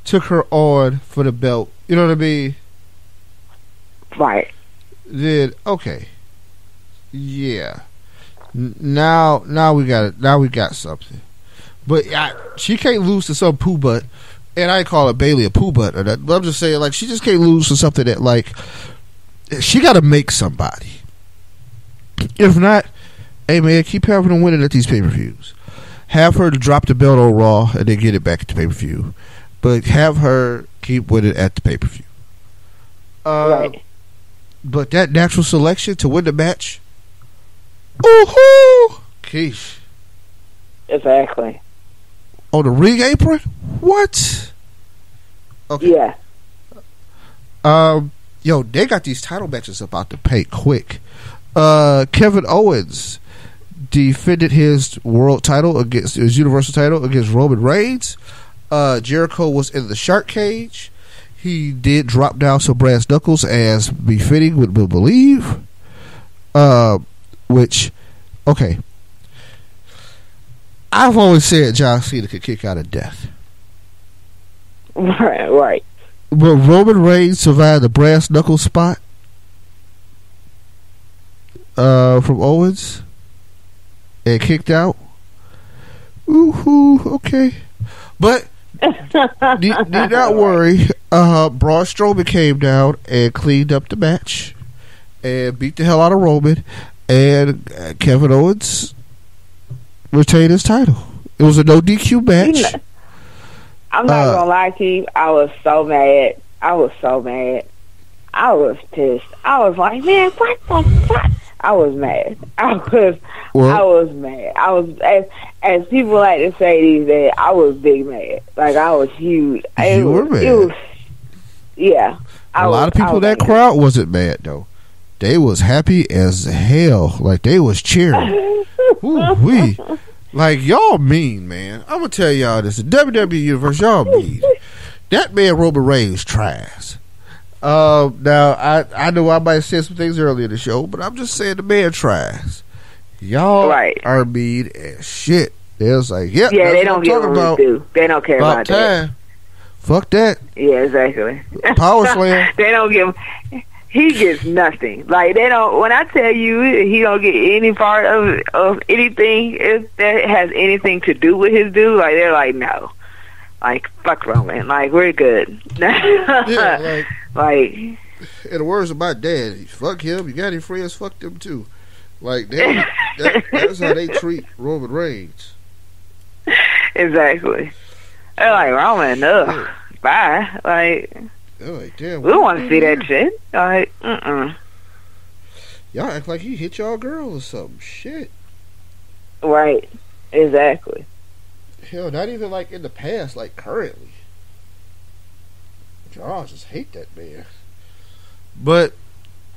took her on for the belt, you know what I mean? Right. then okay, yeah. Now, now we got it. Now we got something. But I, she can't lose to some poo butt, and I call it Bayley a poo butt. Or that, but I'm just saying, like, she just can't lose to something that, like, she got to make somebody. If not, hey man, keep having them winning at these pay per views. Have her drop the belt on Raw and then get it back at the pay per view, but have her keep winning at the pay per view. Uh, right. but that natural selection to win the match, ooh, Keish. Exactly. On the ring apron? What? Okay. Yeah. Um, yo, they got these title matches about to pay quick. Uh, Kevin Owens defended his world title against his universal title against Roman Reigns. Uh, Jericho was in the shark cage. He did drop down some brass knuckles as befitting would will believe. Uh, which, okay. I've always said John Cena could kick out of death. Right. Right. Will Roman Reigns survive the brass knuckle spot uh, from Owens and kicked out? Ooh, okay. But need, need not worry. Uh, Braun Strowman came down and cleaned up the match and beat the hell out of Roman, and Kevin Owens retained his title. It was a no DQ match. I'm not Uh, gonna lie to you. I was so mad. I was so mad. I was pissed. I was like, man, what the fuck? I was mad. I was. Well- I was mad. I was as as people like to say these days. I was big mad. Like I was huge. It You were was, It mad. was. Yeah. I a lot of people in that was crowd wasn't mad though. They was happy as hell. Like they was cheering. Ooh wee. Like y'all mean, man. I'm gonna tell y'all this. The WWE universe, y'all mean. That man Roman Reigns trash. Uh, now I I know I might have said some things earlier in the show, but I'm just saying the man trash. Y'all Right. are mean as shit. They was like, yep, Yeah, they don't give about. do. They don't care About about that. time. Fuck that. Yeah, exactly. Power slam. they don't give. He gets nothing. Like they don't. When I tell you he don't get any part of of anything if that has anything to do with his dude, like they're like no, like fuck Roman. Like we're good. Yeah, like like in the words of my dad, fuck him. You got any friends? Fuck them too. Like they, that, that's how they treat Roman Reigns. exactly. They're like Roman. Ugh. Yeah. Bye. Like Like, damn, we don't want to see that shit. Like mm mm. Y'all act like he hit y'all girl or something. Shit. Right. Exactly. Hell, not even like in the past, like currently. Y'all just hate that man. But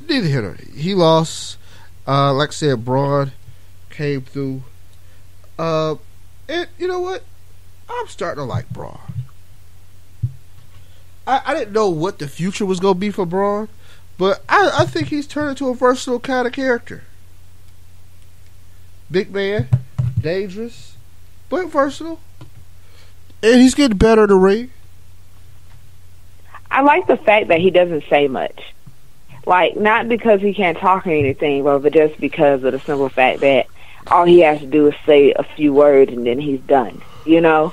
neither here nor there. He lost. Uh, like I said, Braun came through. Uh, and you know what? I'm starting to like Braun. I, I didn't know what the future was going to be for Braun, but I, I think he's turned into a versatile kind of character. Big man, dangerous, but versatile. And he's getting better in the ring. I like the fact that he doesn't say much. Like, not because he can't talk or anything, but just because of the simple fact that all he has to do is say a few words and then he's done. You know?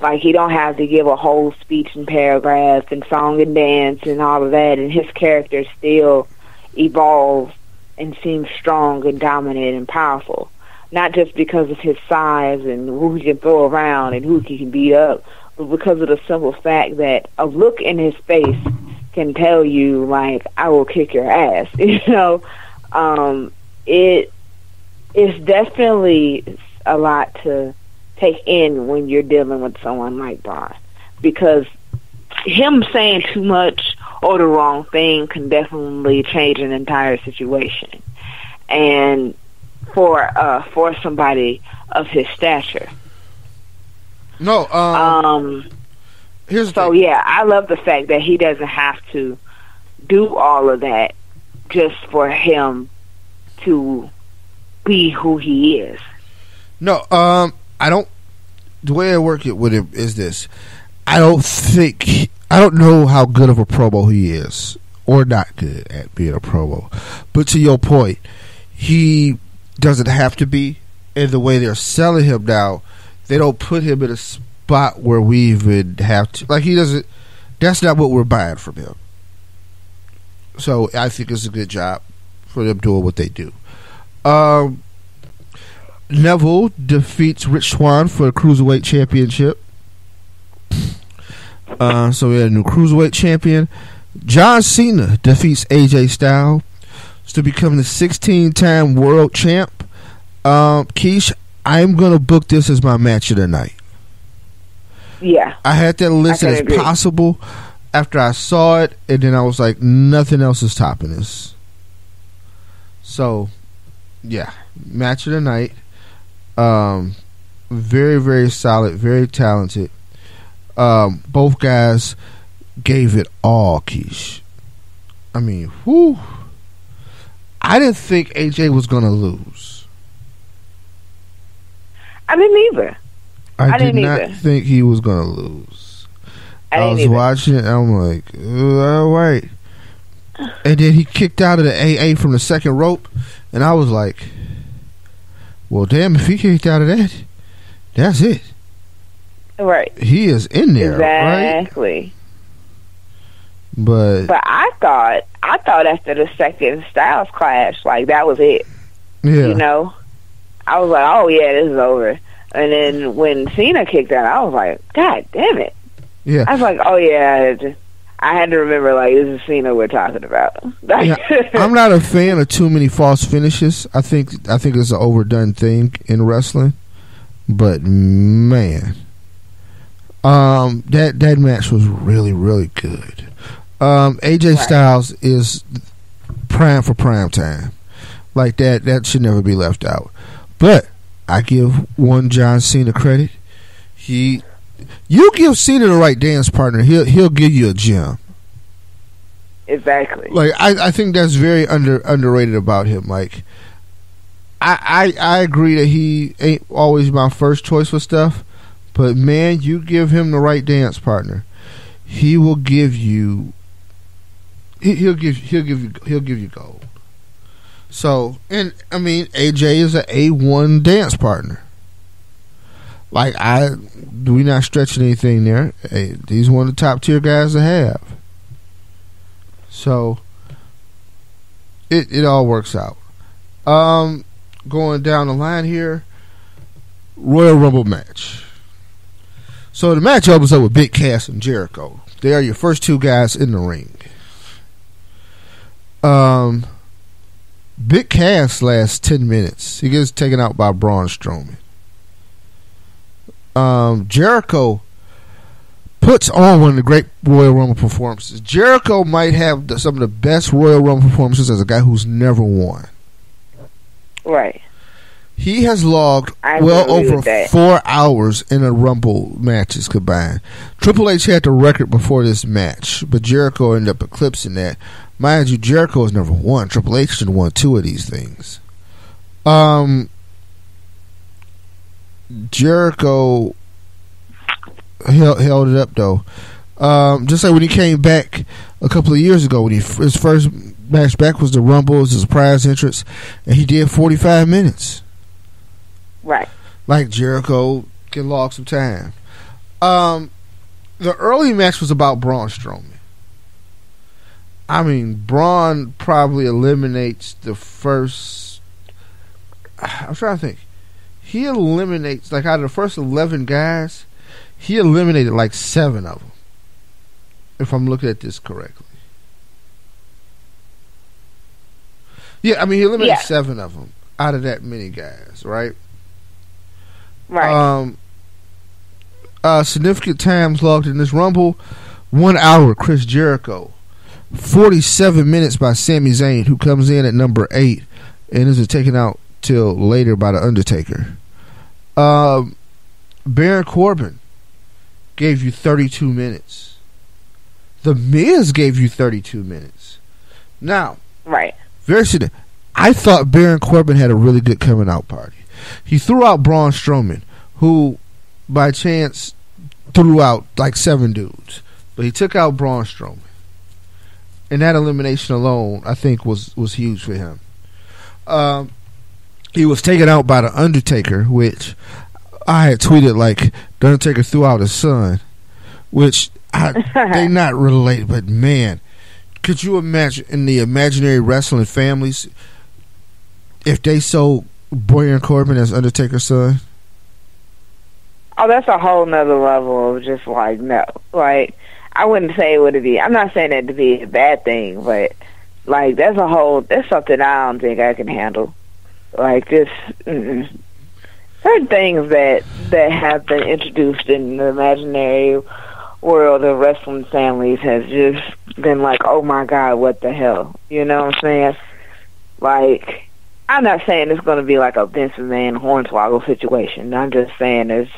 Like, he don't have to give a whole speech and paragraph and song and dance and all of that, and his character still evolves and seems strong and dominant and powerful. Not just because of his size and who he can throw around and who he can beat up, but because of the simple fact that a look in his face can tell you like I will kick your ass. You know, um, it it's definitely a lot to take in when you're dealing with someone like Braun because him saying too much or the wrong thing can definitely change an entire situation. And for uh for somebody of his stature. No, um, Um here's the so thing. yeah, I love the fact that he doesn't have to do all of that just for him to be who he is. No, um, I don't. The way I work it with him is this: I don't think I don't know how good of a promo he is or not good at being a promo. But to your point, he doesn't have to be. And the way they're selling him now, they don't put him in a spot where we even have to. Like he doesn't. That's not what we're buying from him. So I think it's a good job for them doing what they do. Um, Neville defeats Rich Swann for the cruiserweight championship. Uh, so we had a new cruiserweight champion. John Cena defeats AJ Styles to become the 16-time world champ. Um, Keish, I'm gonna book this as my match of the night. Yeah. I had that listed as agree. possible after I saw it, and then I was like, nothing else is topping this. So, yeah, match of the night. Um, very, very solid, very talented. Um, both guys gave it all, Keish. I mean, whoo. I didn't think AJ was gonna lose. I didn't either. I, I did didn't not either. think he was gonna lose. I I, was either. watching it. I'm like, "Uh, all right. And then he kicked out of the AA from the second rope, and I was like, well, damn, if he kicked out of that, that's it. Right. He is in there, right? Exactly. But But I thought I thought after the second Styles clash, like that was it. yeah, You know, I was like, oh yeah, this is over. And then when Cena kicked out, I was like, God damn it! yeah. I was like, oh yeah. I had to remember like this is Cena we're talking about. Yeah, I'm not a fan of too many false finishes. I think I think it's an overdone thing in wrestling. But man, um, that that match was really really good. Um, AJ Right. Styles is prime for prime time. Like that that should never be left out. But I give one John Cena credit. He you give Cena the right dance partner, he'll he'll give you a gem exactly. like I, I think that's very under underrated about him. Like I, I I agree that he ain't always my first choice for stuff, but man, you give him the right dance partner, he will give you. He, he'll give he'll give you he'll give you gold. So and I mean AJ is a A one dance partner. Like I, we not stretching anything there. Hey, he's one of the top tier guys to have. So it it all works out. Um, going down the line here, Royal Rumble match. So the match opens up with Big Cass and Jericho. They are your first two guys in the ring. Um, Big Cass lasts ten minutes. He gets taken out by Braun Strowman. Um, Jericho puts on one of the great Royal Rumble performances. Jericho might have the, some of the best Royal Rumble performances as a guy who's never won. right. He has logged I well over four hours in a Rumble matches combined. Triple H had the record before this match, but Jericho ended up eclipsing that. Mind you, Jericho has never won. Triple H has won two of these things. Um, Jericho held, held it up though. Um, just like when he came back a couple of years ago, when he his first match back was the Rumble, was a surprise entrance, and he did forty five minutes. Right. Like Jericho can log some time. Um, the early match was about Braun Strowman. I mean, Braun probably eliminates the first. I'm trying to think. He eliminates like out of the first eleven guys, he eliminated like seven of them. If I'm looking at this correctly. Yeah, I mean he eliminated Yeah. seven of them out of that many guys, right? Right. Um, uh, significant times logged in this Rumble. One hour, Chris Jericho. 47 minutes by Sami Zayn, who comes in at number eight and isn't taken out till later by The Undertaker. Um, Baron Corbin gave you 32 minutes. The Miz gave you 32 minutes. Now, right. very. I thought Baron Corbin had a really good coming out party. He threw out Braun Strowman, who by chance threw out like seven dudes, but he took out Braun Strowman. and that elimination alone, I think, was was huge for him. Um, he was taken out by the Undertaker, which I had tweeted like the Undertaker threw out his son, which I, they not relate, but man, could you imagine in the imaginary wrestling families if they sold Baron Corbin as Undertaker's son? Oh, that's a whole nother level of just like no. Like I wouldn't say it would be. I'm not saying it to be a bad thing, but like that's a whole. That's something I don't think I can handle. Like mm-mm. certain things that that have been introduced in the imaginary world of wrestling families has just been like, oh my god, what the hell? You know what I'm saying? Like, I'm not saying it's going to be like a Vince McMahon Hornswoggle situation. I'm just saying it's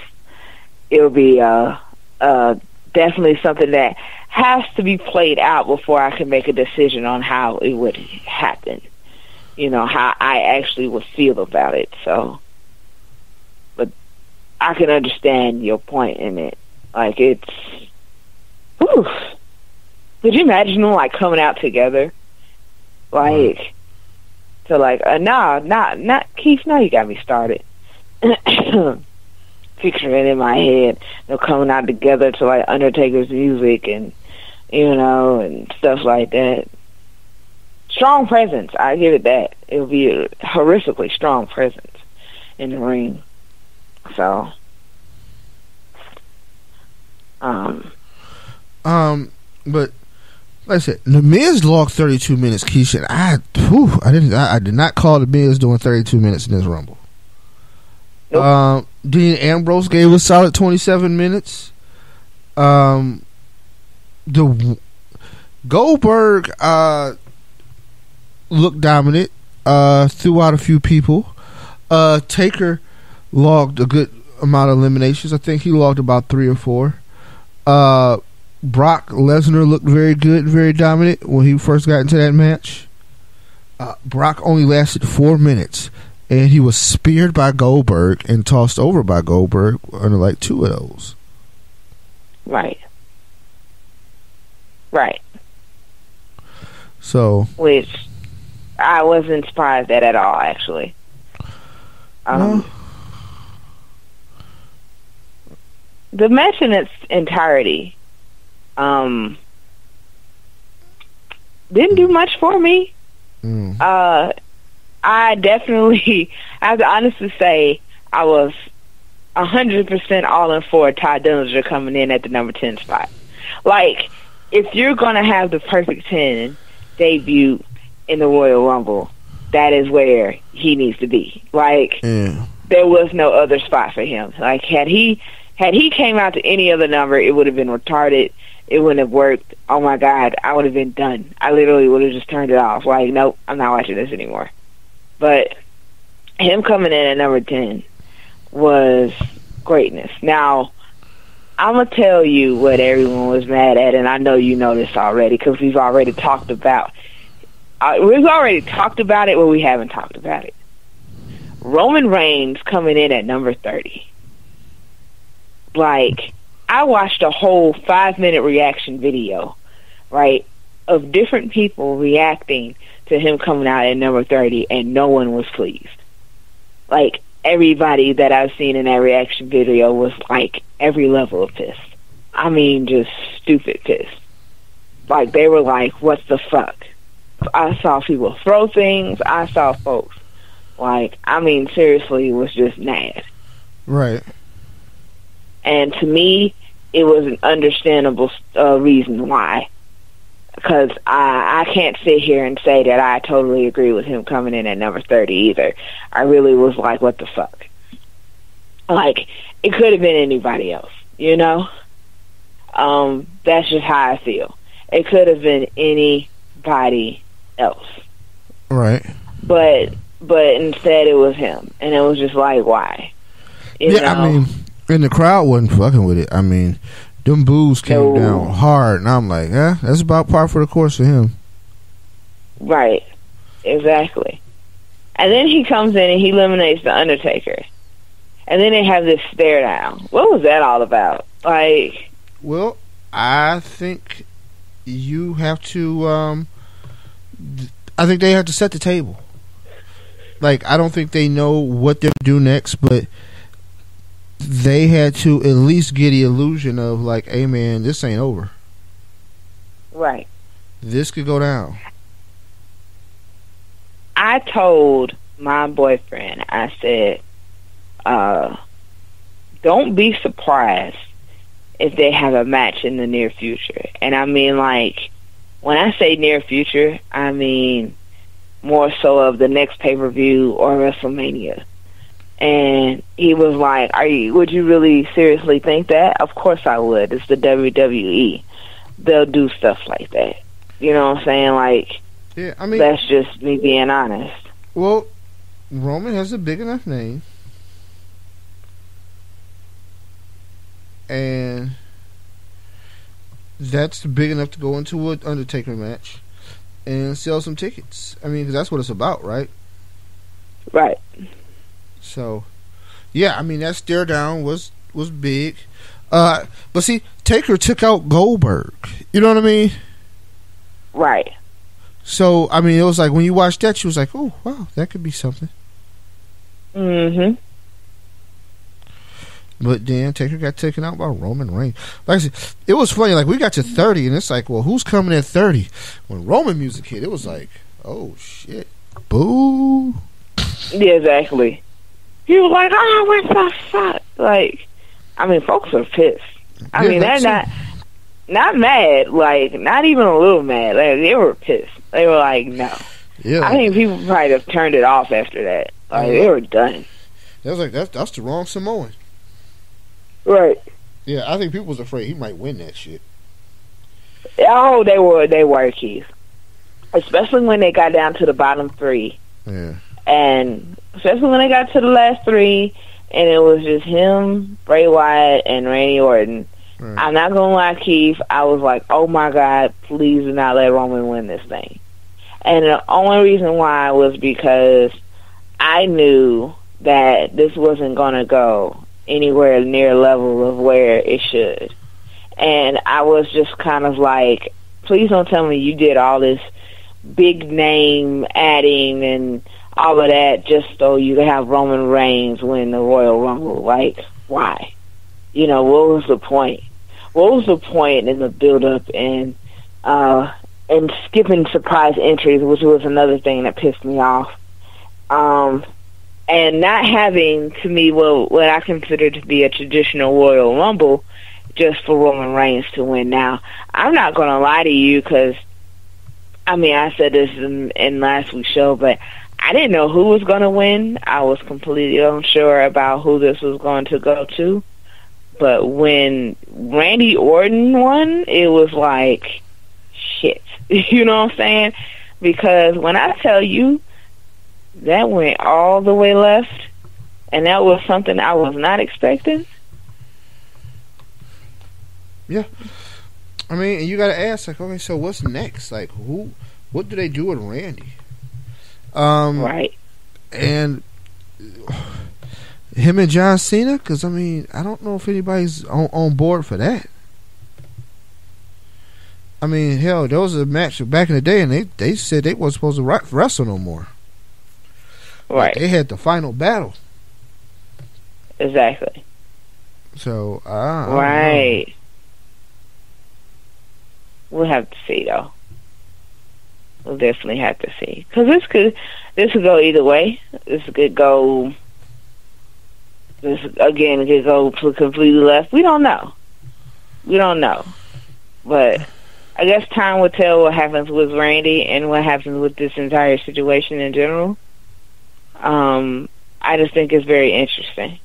it'll be uh uh definitely something that has to be played out before I can make a decision on how it would happen. You know, how I actually would feel about it. So but I can understand your point in it. Like it's oof. Could you imagine them like coming out together? Like to like uh, nah, not not Keith, now you got me started. picturing it in my head. They're coming out together to like Undertaker's music and you know and stuff like that. Strong presence, I give it that. It'll be a horrifically strong presence in the ring. So, um, Um, but like I said, the Miz logged 32 minutes. Keisha, I, whew, I didn't, I, I did not call the Miz doing 32 minutes in this Rumble. Nope. Um, Dean Ambrose gave a solid 27 minutes. Um, the Goldberg uh looked dominant. Uh, threw out a few people. Uh, Taker logged a good amount of eliminations. I think he logged about three or four. Uh, Brock Lesnar looked very good, and very dominant when he first got into that match. Uh, Brock only lasted four minutes, and he was speared by Goldberg and tossed over by Goldberg under like two of those. right, right. So Which I wasn't surprised at at all, actually. Um, No. The match in its entirety um, didn't do much for me. mm, Uh, I definitely, I have to honestly say, I was a hundred percent all in for Tye Dillinger coming in at the number ten spot. Like, if you're gonna have the perfect ten debut in the Royal Rumble, that is where he needs to be. Like, yeah, there was no other spot for him. Like, had he had he came out to any other number, it would have been retarded. It wouldn't have worked. Oh my God, I would have been done. I literally would have just turned it off. Like, nope, I'm not watching this anymore. But him coming in at number 10 was greatness. Now, I'm going to tell you what everyone was mad at, and I know you know this already because we've already talked about We've already talked about it, but we haven't talked about it. Roman Reigns coming in at number 30. Like, I watched a whole five minute reaction video, right, of different people reacting to him coming out at number 30, and no one was pleased. Like, everybody that I've seen in that reaction video was like every level of pissed. I mean, just stupid pissed. Like, they were like, what the fuck? I saw people throw things. I saw folks, like, I mean, seriously, was just mad. right. And to me, it was an understandable uh, reason why. Because I, I can't sit here and say that I totally agree with him coming in at number 30 either. I really was like, what the fuck? Like, it could have been anybody else, you know? Um, that's just how I feel. It could have been anybody else. Right. But but instead it was him. And it was just like, why? You yeah, know? I mean, and the crowd wasn't fucking with it. I mean, them boos came down hard, and I'm like, yeah, that's about par for the course for him. Right. Exactly. And then he comes in and he eliminates the Undertaker. And then they have this stare down. What was that all about? Like, Well, I think you have to. Um, I think they have to set the table. Like I don't think they know what they're do next, but they had to at least get the illusion of like, "Hey, man, this ain't over. Right. This could go down." I told my boyfriend, I said, uh, don't be surprised if they have a match in the near future. And I mean, like, when I say near future, I mean more so of the next pay per view or WrestleMania. And he was like, "Are you? Would you really seriously think that? Of course I would. It's the WWE. They'll do stuff like that. You know what I'm saying? Like, Yeah, I mean, that's just me being honest. well, Roman has a big enough name, and that's big enough to go into an Undertaker match and sell some tickets. I mean, 'cause that's what it's about, right? Right. So, yeah, I mean that stare down was was big. Uh, but see, Taker took out Goldberg. You know what I mean? Right. So, I mean, it was like when you watched that, she was like, "Oh, wow, that could be something." Mhm. But then Taker got taken out by Roman Reigns. Like I said, it was funny. Like we got to thirty, and it's like, well, who's coming at thirty? When Roman music hit, it was like, oh shit, boo. Yeah, exactly. He was like, "Oh, what the fuck?" Like, I mean, folks are pissed. I Yeah, mean, they're not not mad. Like, not even a little mad. Like, they were pissed. They were like, "No." Yeah, I think people might have turned it off after that. Like, they were done. that was like that's that's the wrong Samoan. Right. Yeah, I think people was afraid he might win that shit. Oh, they were. They were Keith. Especially when they got down to the bottom three. Yeah, and especially when they got to the last three, and it was just him, Bray Wyatt, and Randy Orton. Right. I'm not gonna lie, Keith. I was like, "Oh my God, please do not let Roman win this thing." And the only reason why was because I knew that this wasn't gonna go anywhere near level of where it should, and I was just kind of like, "Please don't tell me you did all this big name adding and all of that just so you could have Roman Reigns win the Royal Rumble. Like, why? You know, what was the point? What was the point in the build up and uh and skipping surprise entries, which was another thing that pissed me off. Um and not having to me what what I consider to be a traditional Royal Rumble just for Roman Reigns to win. Now, I'm not going to lie to you because I mean, I said this in, in last week's show, but I didn't know who was going to win. I was completely unsure about who this was going to go to. But when Randy Orton won, it was like, shit. you know what I'm saying? Because when I tell you that went all the way left, and that was something I was not expecting. Yeah, I mean, you got to ask, like, okay, so what's next? Like, who, what do they do with Randy? Um, Right. and him and John Cena, because I mean, I don't know if anybody's on, on board for that. I mean, hell, there was a match back in the day, and they they said they wasn't supposed to wrestle no more. Right. They had the final battle, Exactly. so uh, I don't know. Right. We'll have to see though. We'll definitely have to see because this could this could go either way. This could go. This again could go completely left. We don't know. We don't know, but I guess time will tell what happens with Randy and what happens with this entire situation in general. Um, I just think it's very interesting.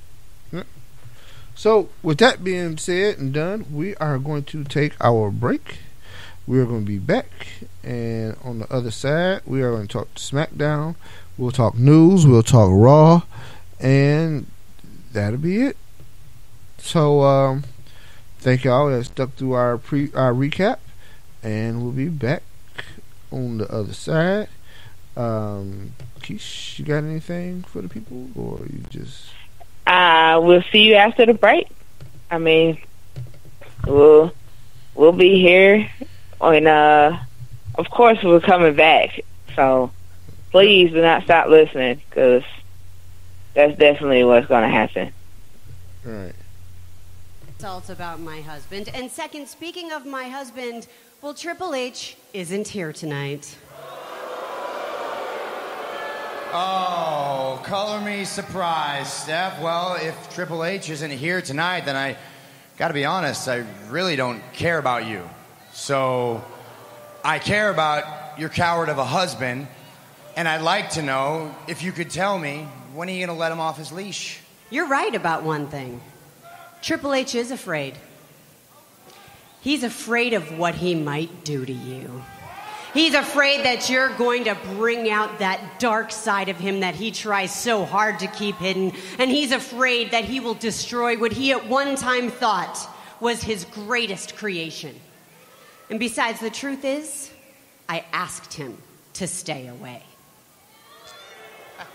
So, with that being said and done, we are going to take our break. We are going to be back, and on the other side, we are going to talk SmackDown. We'll talk news. We'll talk Raw, and that'll be it. So, um, thank y'all that stuck through our pre our recap, and we'll be back on the other side. Um, Keish, you got anything for the people, or you just? Uh, we'll see you after the break. I mean, we'll we'll be here and uh, of course we're coming back. So please do not stop listening because that's definitely what's going to happen. Right. It's all about my husband. And second, speaking of my husband, well, Triple H isn't here tonight. Oh, color me surprised, Steph. Well, if Triple H isn't here tonight, then I gotta be honest, I really don't care about you. So I care about your coward of a husband, and I'd like to know if you could tell me when are you gonna let him off his leash? You're right about one thing Triple H is afraid. He's afraid of what he might do to you. He's afraid that you're going to bring out that dark side of him that he tries so hard to keep hidden. And he's afraid that he will destroy what he at one time thought was his greatest creation. And besides, the truth is, I asked him to stay away.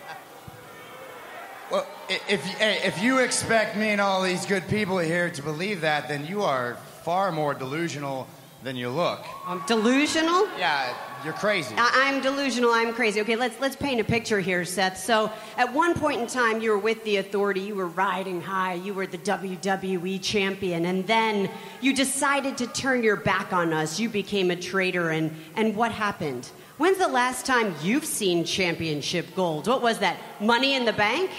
Well, if, if you expect me and all these good people here to believe that, then you are far more delusional than you look. I'm delusional? Yeah, you're crazy. I- I'm delusional. I'm crazy. Okay, let's let's paint a picture here, Seth. So, at one point in time, you were with the Authority. You were riding high. You were the WWE champion, and then you decided to turn your back on us. You became a traitor, and and what happened? When's the last time you've seen championship gold? What was that? Money in the Bank?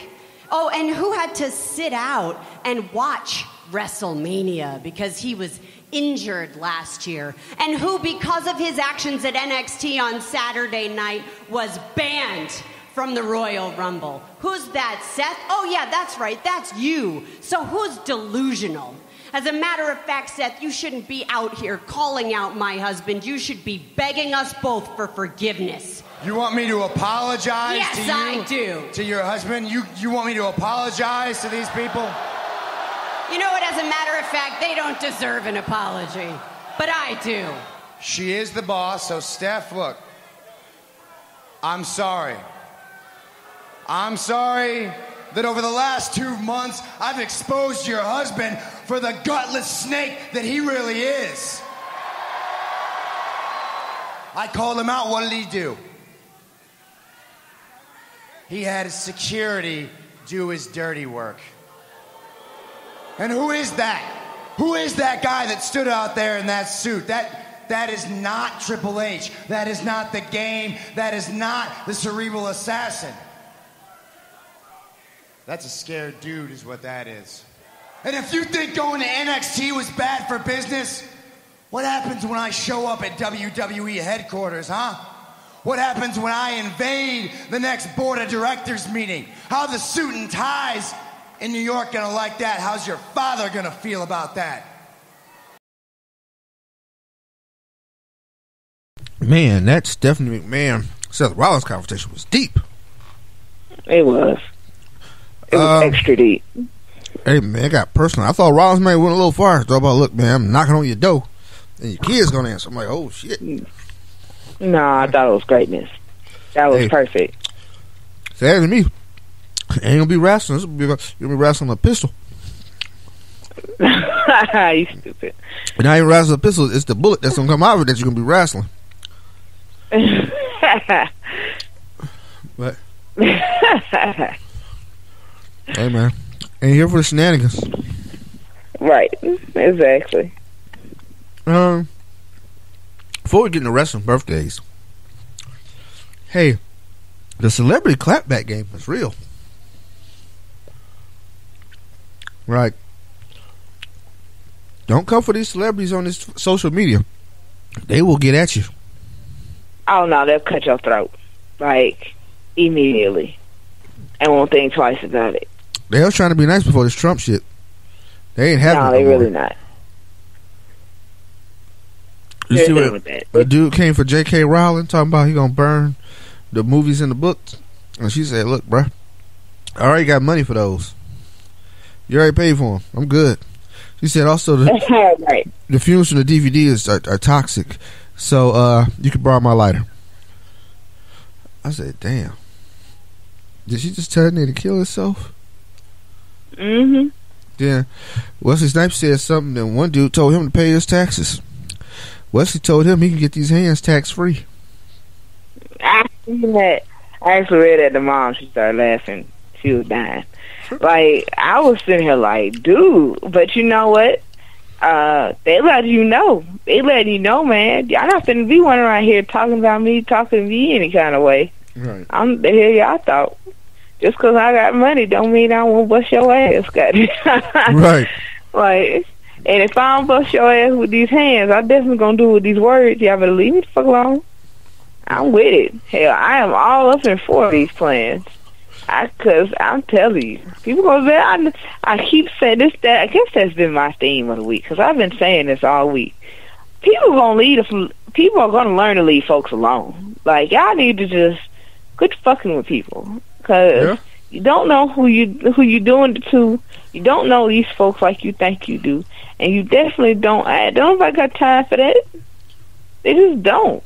Oh, and who had to sit out and watch WrestleMania because he was injured last year? And who, because of his actions at NXT on Saturday night, was banned from the Royal Rumble? Who's that, Seth? Oh, yeah, that's right, that's you. So who's delusional? As a matter of fact, Seth, you shouldn't be out here calling out my husband. You should be begging us both for forgiveness. You want me to apologize Yes, to you? I do. To your husband? You, you want me to apologize to these people? You know what? As a matter of fact, they don't deserve an apology. But I do. She is the boss, so Steph, look. I'm sorry. I'm sorry that over the last two months I've exposed your husband for the gutless snake that he really is. I called him out. What did he do? He had his security do his dirty work. And who is that? Who is that guy that stood out there in that suit? That that is not Triple H. That is not the game. That is not the cerebral assassin. That's a scared dude, is what that is. And if you think going to NXT was bad for business, what happens when I show up at WWE headquarters, huh? What happens when I invade the next board of directors meeting? How the suit and ties in New York gonna like that? How's your father gonna feel about that? Man, that Stephanie McMahon Seth Rollins conversation was deep. It was. It was Um, extra deep. Hey man, it got personal. I thought Rollins may went a little far. Thought about, look, man, I'm knocking on your door, and your kid's gonna answer. I'm like, oh shit. No, I thought it was greatness. That was Hey. perfect. Say to me, ain't gonna be wrestling. Will be, you're gonna be wrestling a pistol. you stupid. And not even wrestling a pistol. It's the bullet that's gonna come out of it that you're gonna be wrestling. But hey, man, ain't here for the shenanigans. right. Exactly. Um, before we get into wrestling birthdays, hey, the celebrity clapback game is real. Right. Don't come for these celebrities on this social media. They will get at you. Oh no, they'll cut your throat. Like immediately. And won't think twice about it. They was trying to be nice before this Trump shit. They ain't having no, they no more. really not. You They're see what that. a dude came for J.K. Rowling talking about he gonna burn the movies and the books, and she said, "Look, bruh, I already got money for those. You already paid for them. I'm good." She said also the right. the fumes from the DVDs are, are toxic, so uh, you can borrow my lighter. I said, "Damn, did she just tell me to kill herself?" Mm-hmm. Then Wesley Snipes said something, and one dude told him to pay his taxes. Wesley told him he can get these hands tax free. I seen that. I actually read that to mom. She started laughing. She was dying. Like I was sitting here like, dude. But you know what? Uh, they let you know. They let you know, man. Y'all not finna be one around here talking about me, talking to me any kind of way. Right. I'm the hell y'all thought. Just 'cause I got money don't mean I won't bust your ass, got Right. Like, and if I don't bust your ass with these hands, I definitely gonna do it with these words. Y'all better leave me the fuck alone. I'm with it. Hell, I am all up in four of these plans. I, cause I'm telling you, people gonna say I, I keep saying this. That I guess that's been my theme of the week because I've been saying this all week. People gonna leave. People are gonna learn to leave folks alone. Like y'all need to just quit fucking with people because Yeah. you don't know who you who you doing it to. You don't know these folks like you think you do, and you definitely don't. I don't nobody got time for that. They just don't.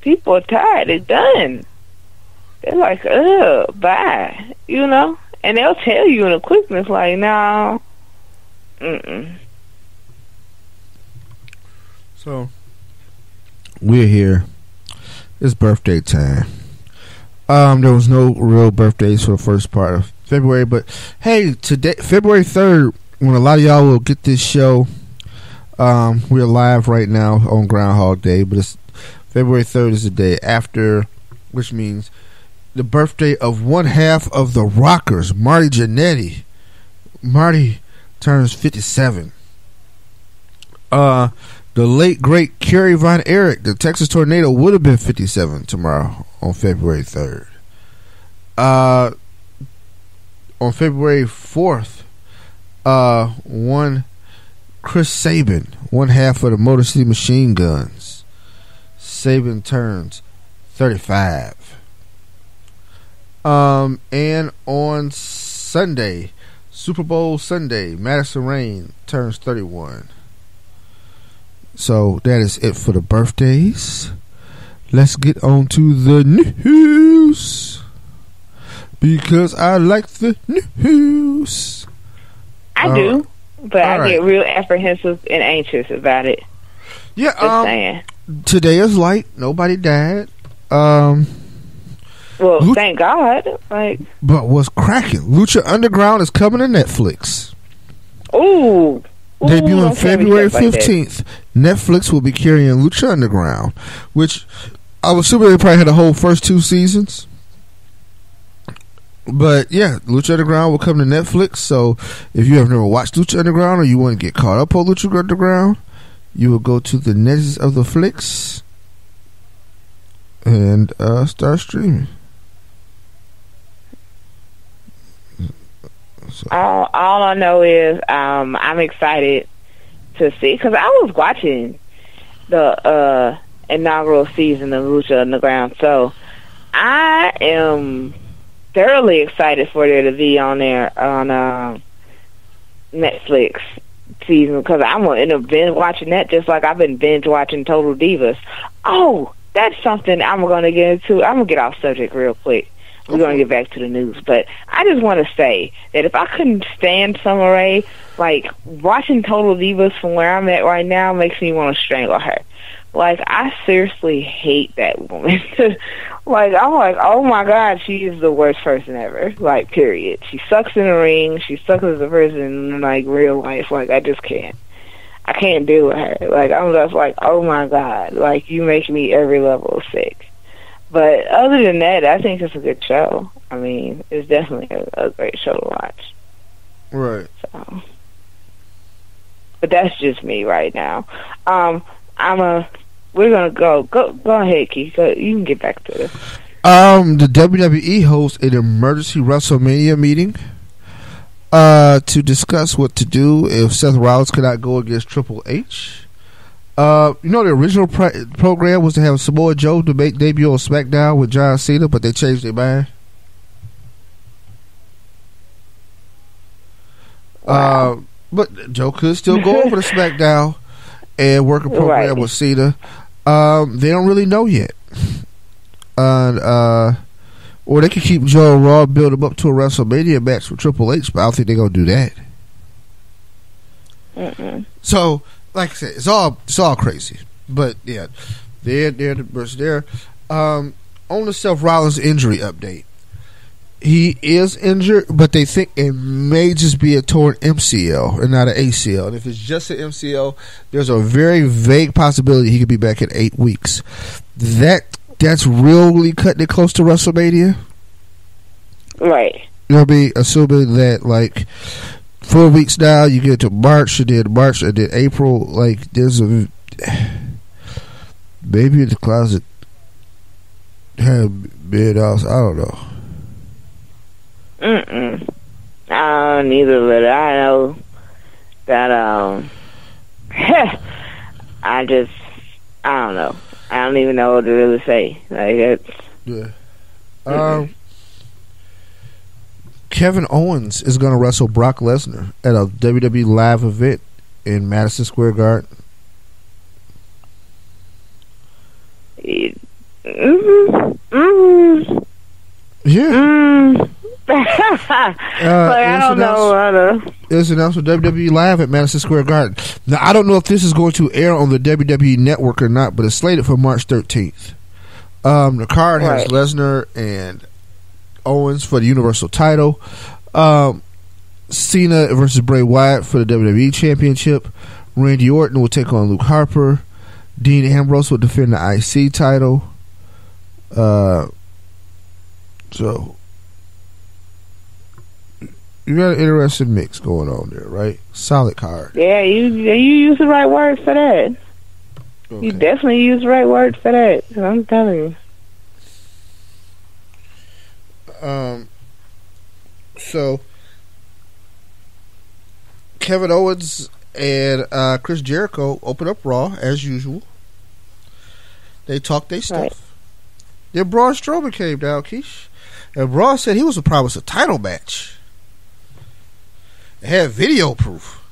People are tired. They're done. They're like, ugh, bye. You know, and they'll tell you in a quickness, like, no, mm-mm. So we're here. It's birthday time. Um, there was no real birthdays for the first part of February, but hey, today February third, when a lot of y'all will get this show, um, we're live right now on Groundhog Day, but it's February third is the day after, which means the birthday of one half of the Rockers, Marty Jannetty. Marty turns fifty seven. Uh, the late great Kerry Von Erich, the Texas Tornado, would have been 57 tomorrow on February 3rd. Uh, on February 4th, uh, one Chris Sabin, one half of the Motor City Machine Guns. Sabin turns 35. Um, and on Sunday, Super Bowl Sunday, Madison Rayne turns 31. So that is it for the birthdays. Let's get on to the news. Because I like the news. I do, but I right. get real apprehensive and anxious about it. Yeah, Just um, saying. today is light. Nobody died. Um, Well, Lu- thank God. Like, but what's cracking? Lucha Underground is coming to Netflix. ooh. Ooh, Debuting don't tell me February stuff like 15th, Netflix will be carrying Lucha Underground, which I was assuming they probably had the whole first two seasons. But yeah, Lucha Underground will come to Netflix. So if you have never watched Lucha Underground or you want to get caught up on Lucha Underground, you will go to the Nets of the Flicks and uh, start streaming. All, all I know is um, I'm excited to see because I was watching the uh, inaugural season of Lucha Underground, so I am thoroughly excited for there to be on there on um Netflix season because I'm gonna end up binge watching that just like I've been binge watching Total Divas. Oh, that's something I'm gonna get into. I'm gonna get off subject real quick. We're gonna get back to the news, but I just want to say that if I couldn't stand Summer Rae, like watching Total Divas from where I'm at right now makes me want to strangle her. Like I seriously hate that woman. like I'm like, oh my god, she is the worst person ever. Like period. She sucks in the ring. She sucks as a person in like real life. Like I just can't. I can't deal with her. Like I'm just like, oh my god, like you make me every level sick. But other than that, I think it's a good show. I mean, it's definitely a, a great show to watch. Right. So, but that's just me right now. Um, I'm a. We're gonna go. Go. Go ahead, Keith. Go, you can get back to this. Um, the WWE hosts an emergency WrestleMania meeting uh, to discuss what to do if Seth Rollins cannot go against Triple H. Uh, you know, the original pro- program was to have Samoa Joe to make debut on SmackDown with John Cena, but they changed their mind. Uh, but Joe could still go over to SmackDown and work a program Right. with Cena. Um, they don't really know yet. And uh, or they could keep Joe Raw, build him up to a WrestleMania match with Triple H, but I don't think they're gonna do that. Mm-mm. So, like I said, it's all it's all crazy. But yeah, they're they're the burst there. Um, on the Seth Rollins injury update, he is injured, but they think it may just be a torn MCL and not an ACL. And if it's just an MCL, there's a very vague possibility he could be back in eight weeks. That that's really cutting it close to WrestleMania. Right. You know be Assuming that like four weeks now, you get to March, and then March, and then April. Like there's a maybe in the closet have bed else. I don't know. Mm-mm. I don't either, but I know that, um, I just, I don't know. I don't even know what to really say. Like, it's, Yeah. Um, Kevin Owens is going to wrestle Brock Lesnar at a WWE live event in Madison Square Garden. Yeah. mm like, I don't know. It's announced for WWE Live at Madison Square Garden. Now, I don't know if this is going to air on the WWE Network or not, but it's slated for March 13th. Um, the card has Lesnar and Owens for the Universal title. Um, Cena versus Bray Wyatt for the WWE Championship. Randy Orton will take on Luke Harper. Dean Ambrose will defend the IC title. Uh, so you got an interesting mix going on there, right? Solid card. Yeah, you you use the right word for that. You definitely use the right word for that. I'm telling you. Um, so Kevin Owens and uh, Chris Jericho open up Raw as usual. They talked their stuff. Right. Then Braun Strowman came down, Keish, and Braun said he was promised a title match. It had video proof.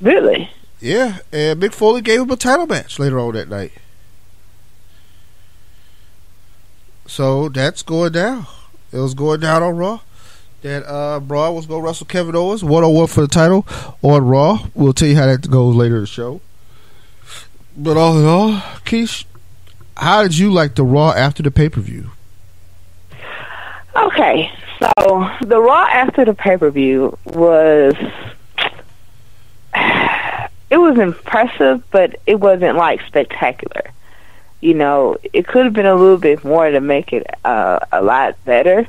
Really? Yeah, and Mick Foley gave him a title match later on that night. So that's going down. It was going down on Raw. That uh, Braun was going to wrestle Kevin Owens one on one for the title on Raw. We'll tell you how that goes later in the show. But all in all, Keish, how did you like the Raw after the pay per view? Okay, so the Raw after the pay per view was it was impressive, but it wasn't like spectacular. You know, it could have been a little bit more to make it uh, a lot better,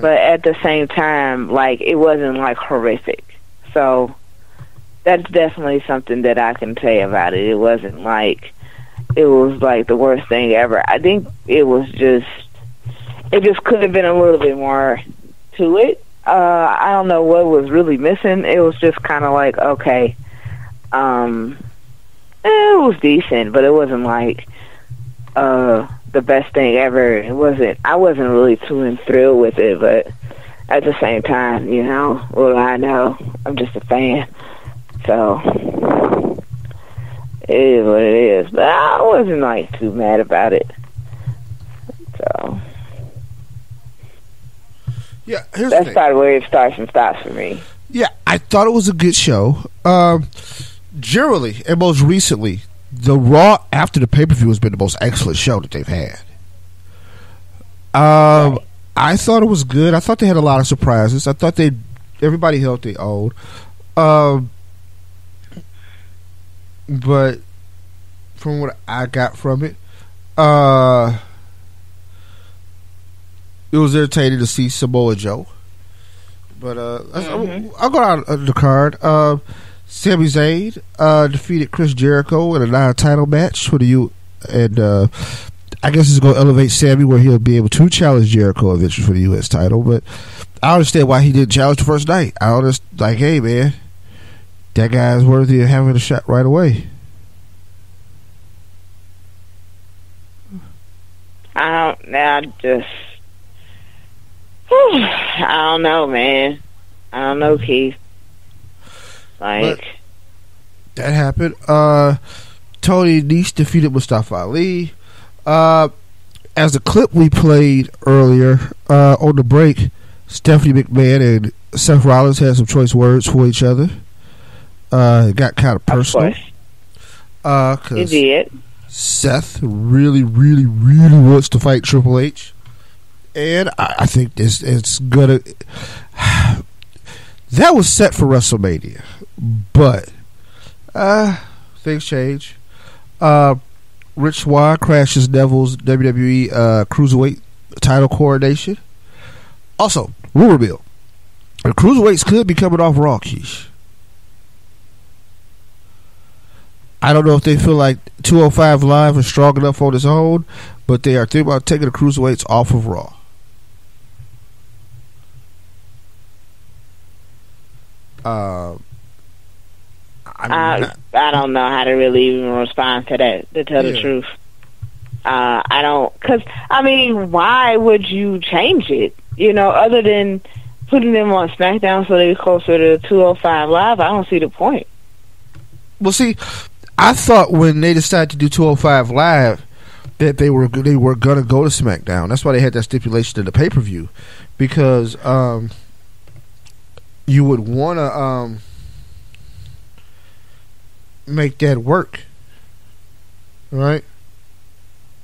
but at the same time, like it wasn't like horrific. So that's definitely something that I can say about it. It wasn't like it was like the worst thing ever. I think it was just it just could have been a little bit more to it. Uh I don't know what was really missing. It was just kind of like okay, um, eh, it was decent, but it wasn't like uh the best thing ever. It wasn't. I wasn't really too thrilled with it, but at the same time, you know, well, I know? I'm just a fan, so it is what it is. But I wasn't like too mad about it. So Yeah, that's probably where it starts and stops for me. Yeah, I thought it was a good show. Um, generally, and most recently, the Raw after the pay per view has been the most excellent show that they've had. Um, I thought it was good. I thought they had a lot of surprises. I thought they everybody held their own. Um, but from what I got from it, uh, it was irritating to see Samoa Joe. But uh, I'll, I'll go out of the card. Uh, Sami Zayn uh, defeated Chris Jericho in a non-title match for the U, and uh, I guess it's going to elevate Sami where he'll be able to challenge Jericho eventually for the U.S. title. But I understand why he didn't challenge the first night. I was like, hey man, that guy's worthy of having a shot right away. I don't. I just. I don't know, man. I don't know, Keith. Like, But- That happened. Uh, Tony Nese defeated Mustafa Ali. Uh, as the clip we played earlier uh, on the break, Stephanie McMahon and Seth Rollins had some choice words for each other. Uh, it got kind of personal. course. Uh, 'cause did. Seth really, really, really wants to fight Triple H, and I, I think this it's gonna. That was set for WrestleMania, but uh, things change. Uh, Rich Swann crashes Neville's WWE uh, Cruiserweight title coronation. Also, rumor mill: the Cruiserweights could be coming off Raw. Keish. I don't know if they feel like 205 Live is strong enough on its own, but they are thinking about taking the cruiserweights off of Raw. Uh, I'm I, not- I don't know how to really even respond to that, to tell the truth. Uh, I don't, because, I mean, why would you change it? You know, other than putting them on SmackDown so they're closer to 205 Live, I don't see the point. well, see, I thought when they decided to do 205 Live that they were they were gonna go to SmackDown. That's why they had that stipulation in the pay per view because um, you would want to um, make that work, right?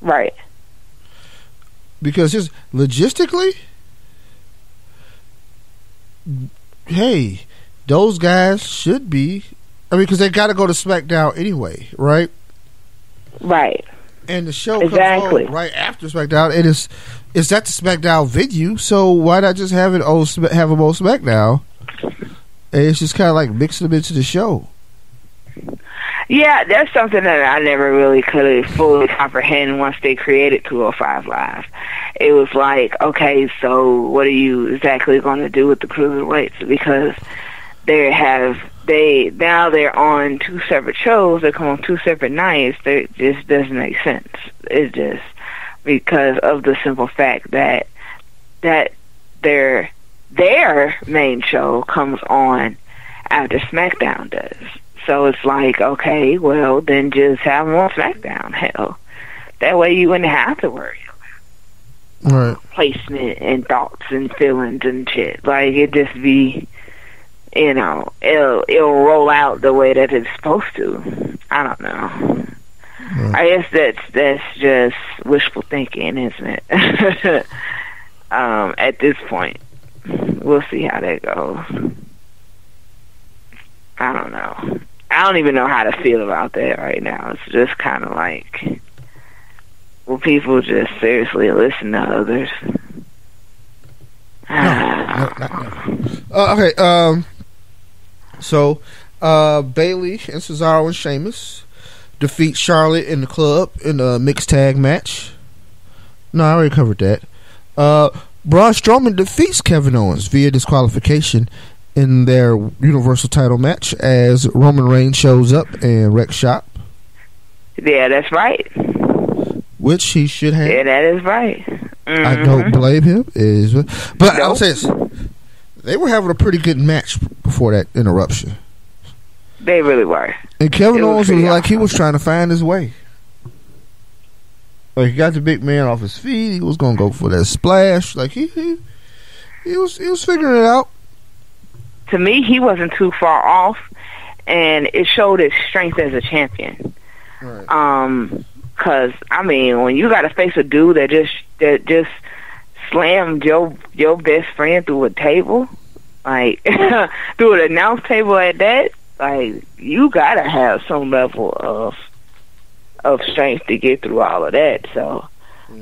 Right. because just logistically, hey, those guys should be. I mean, because they got to go to SmackDown anyway, right? Right. And the show Exactly. comes on right after SmackDown. It is it's at the SmackDown venue, so why not just have it on have them on SmackDown? And it's just kind of like mixing them into the show. Yeah, that's something that I never really could fully comprehend once they created 205 Live. It was like, okay, so what are you exactly going to do with the cruiserweights? Because they have they now they're on two separate shows. They come on two separate nights. It just doesn't make sense. It just because of the simple fact that that their their main show comes on after SmackDown does. So it's like, okay, well, then just have them on SmackDown. Hell, that way you wouldn't have to worry Right. placement and thoughts and feelings and shit. Like it just be, you know, it'll it'll roll out the way that it's supposed to. I don't know. I guess that's that's just wishful thinking, isn't it? um, at this point, we'll see how that goes. I don't know. I don't even know how to feel about that right now. It's just kind of like, will people just seriously listen to others? Uh, okay. Um. So, uh, Bayley and Cesaro and Sheamus defeat Charlotte in the club in a mixed tag match. No, I already covered that. Uh, Braun Strowman defeats Kevin Owens via disqualification in their Universal Title match as Roman Reigns shows up and wrecks shop, Yeah, that's right. which he should have. Yeah, that is right. I Mhm. don't blame him. Is but I'll say this: they were having a pretty good match before that interruption. They really were. And Kevin It Owens was pretty like he was trying to find his way. Like he got the big man off his feet. He was gonna go for that splash. Like he he, he was he was figuring it out. To me, he wasn't too far off, and it showed his strength as a champion. Right. Um, cause I mean, when you got to face a dude that just that just slammed your your best friend through a table, like through an announce table at that, like you gotta have some level of of strength to get through all of that. So,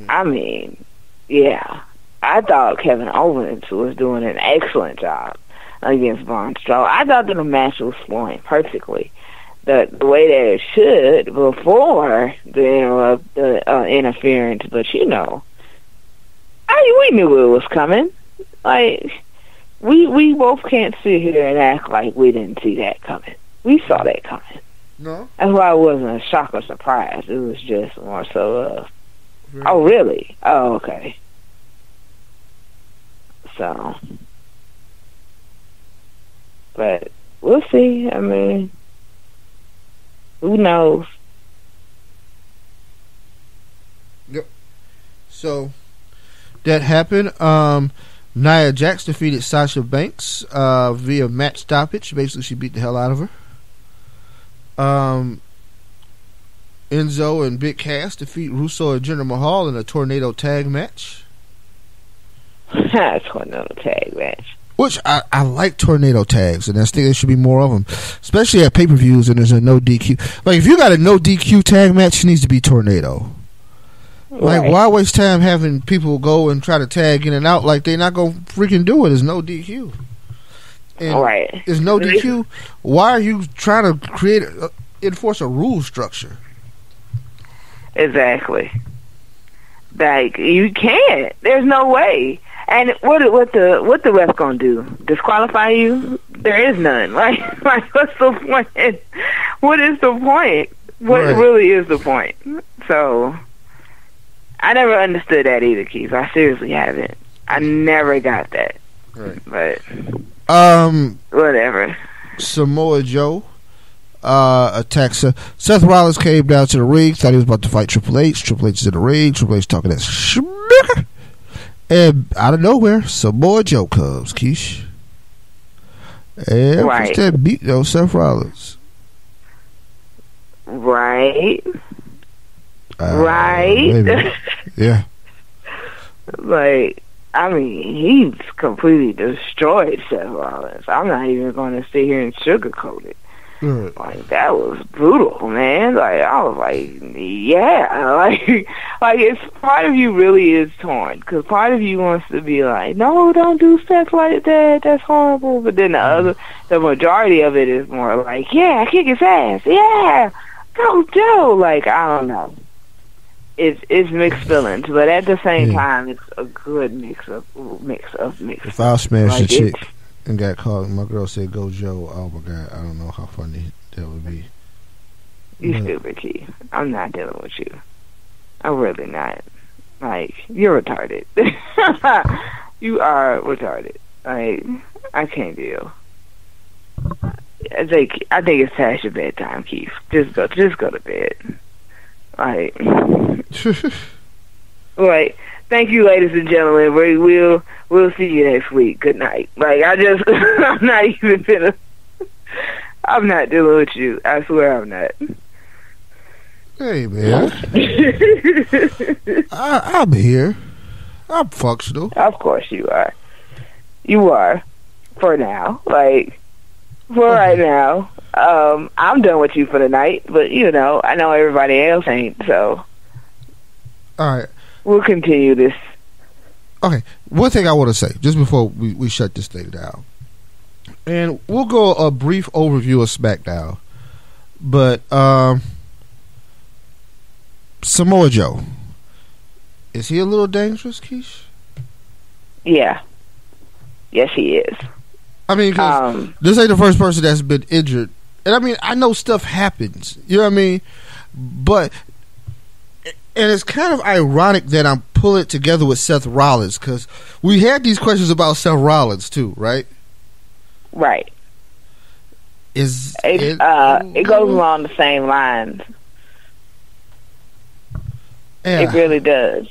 I mean, yeah, I thought Kevin Owens was doing an excellent job against Braun Strowman. I thought that the match was flowing perfectly. The, the way that it should before the, interrupt, the uh, interference, but you know, I we knew it was coming. Like we we both can't sit here and act like we didn't see that coming. We saw that coming. No. That's why it wasn't a shock or surprise. It was just more so of, oh really? Oh okay. So, but we'll see. I mean, who knows? Yep. So that happened. Um, Nia Jax defeated Sasha Banks uh, via match stoppage. Basically, she beat the hell out of her. Um, Enzo and Big Cass defeat Rusev and Jinder Mahal in a tornado tag match. tornado tag match. Which I, I like tornado tags, and I think there should be more of them, especially at pay per views. And there's a no DQ. Like if you got a no DQ tag match, it needs to be tornado. Like Right. why waste time having people go and try to tag in and out like they're not gonna freaking do it? There's no DQ. And Right. There's no DQ. Why are you trying to create a, enforce a rule structure? Exactly. Like you can't. There's no way. And what what the what the ref gonna do? Disqualify you? There is none. Like like what's the point? What is the point? What Right. really is the point? So I never understood that either, Keith. I seriously haven't. I never got that. Right. But Um, whatever. Samoa Joe uh, attacks uh, Seth Rollins came down to the ring, thought he was about to fight Triple H. Triple H is in the ring. Triple H talking that. And out of nowhere, Samoa Joe comes, Keish. And Right. that beat though Seth Rollins. Right. Uh, right. yeah. like I mean, he's completely destroyed Seth Rollins. I'm not even going to sit here and sugarcoat it. Right. Like that was brutal, man. Like I was like, yeah, like like it's part of you really is torn because part of you wants to be like, no, don't do stuff like that. That's horrible. But then the other, the majority of it is more like, yeah, kick his ass, yeah, go Joe. Like I don't know. It's it's mixed feelings, but at the same Yeah. time, it's a good mix of mix of mix. If I smashed Like, a chick and got caught, my girl said "Go Joe," oh my god, I don't know how funny that would be. You But- stupid key. I'm not dealing with you. I'm really not. Like, you're retarded. you are retarded. Like, I can't deal. I think I think it's past your bedtime, Keith. Just go just go to bed. Like Right. Thank you, ladies and gentlemen. We will we'll see you next week. Good night. Like I just I'm not even gonna I'm not dealing with you. I swear I'm not. Hey man, I, I'm here. I'm functional. Of course you are. You are. For now. Like for right now. Um, I'm done with you for the night, but you know, I know everybody else ain't, so All right. we'll continue this. Okay. One thing I want to say just before we, we shut this thing down, and we'll go a brief overview of SmackDown, but um, Samoa Joe is he a little dangerous, Keish? Yeah. Yes he is. I mean, 'cause Um this ain't the first person that's been injured, and I mean, I know stuff happens. You know what I mean? But and it's kind of ironic that I'm pulling it together with Seth Rollins because we had these questions about Seth Rollins too, right? right. Is It uh it goes along the same lines. Yeah. It really does.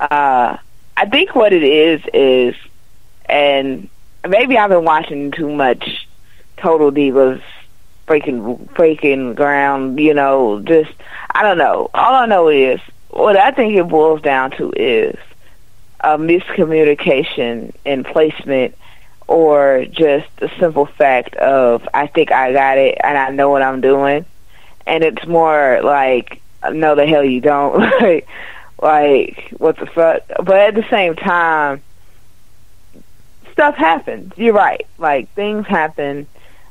Uh, I think what it is is, and maybe I've been watching too much Total Divas, breaking breaking ground. You know, just I don't know. All I know is what I think it boils down to is a miscommunication in placement or just the simple fact of I think I got it and I know what I'm doing. And it's more like no the hell you don't. Like like what the fuck? But at the same time stuff happens. You're right. Like things happen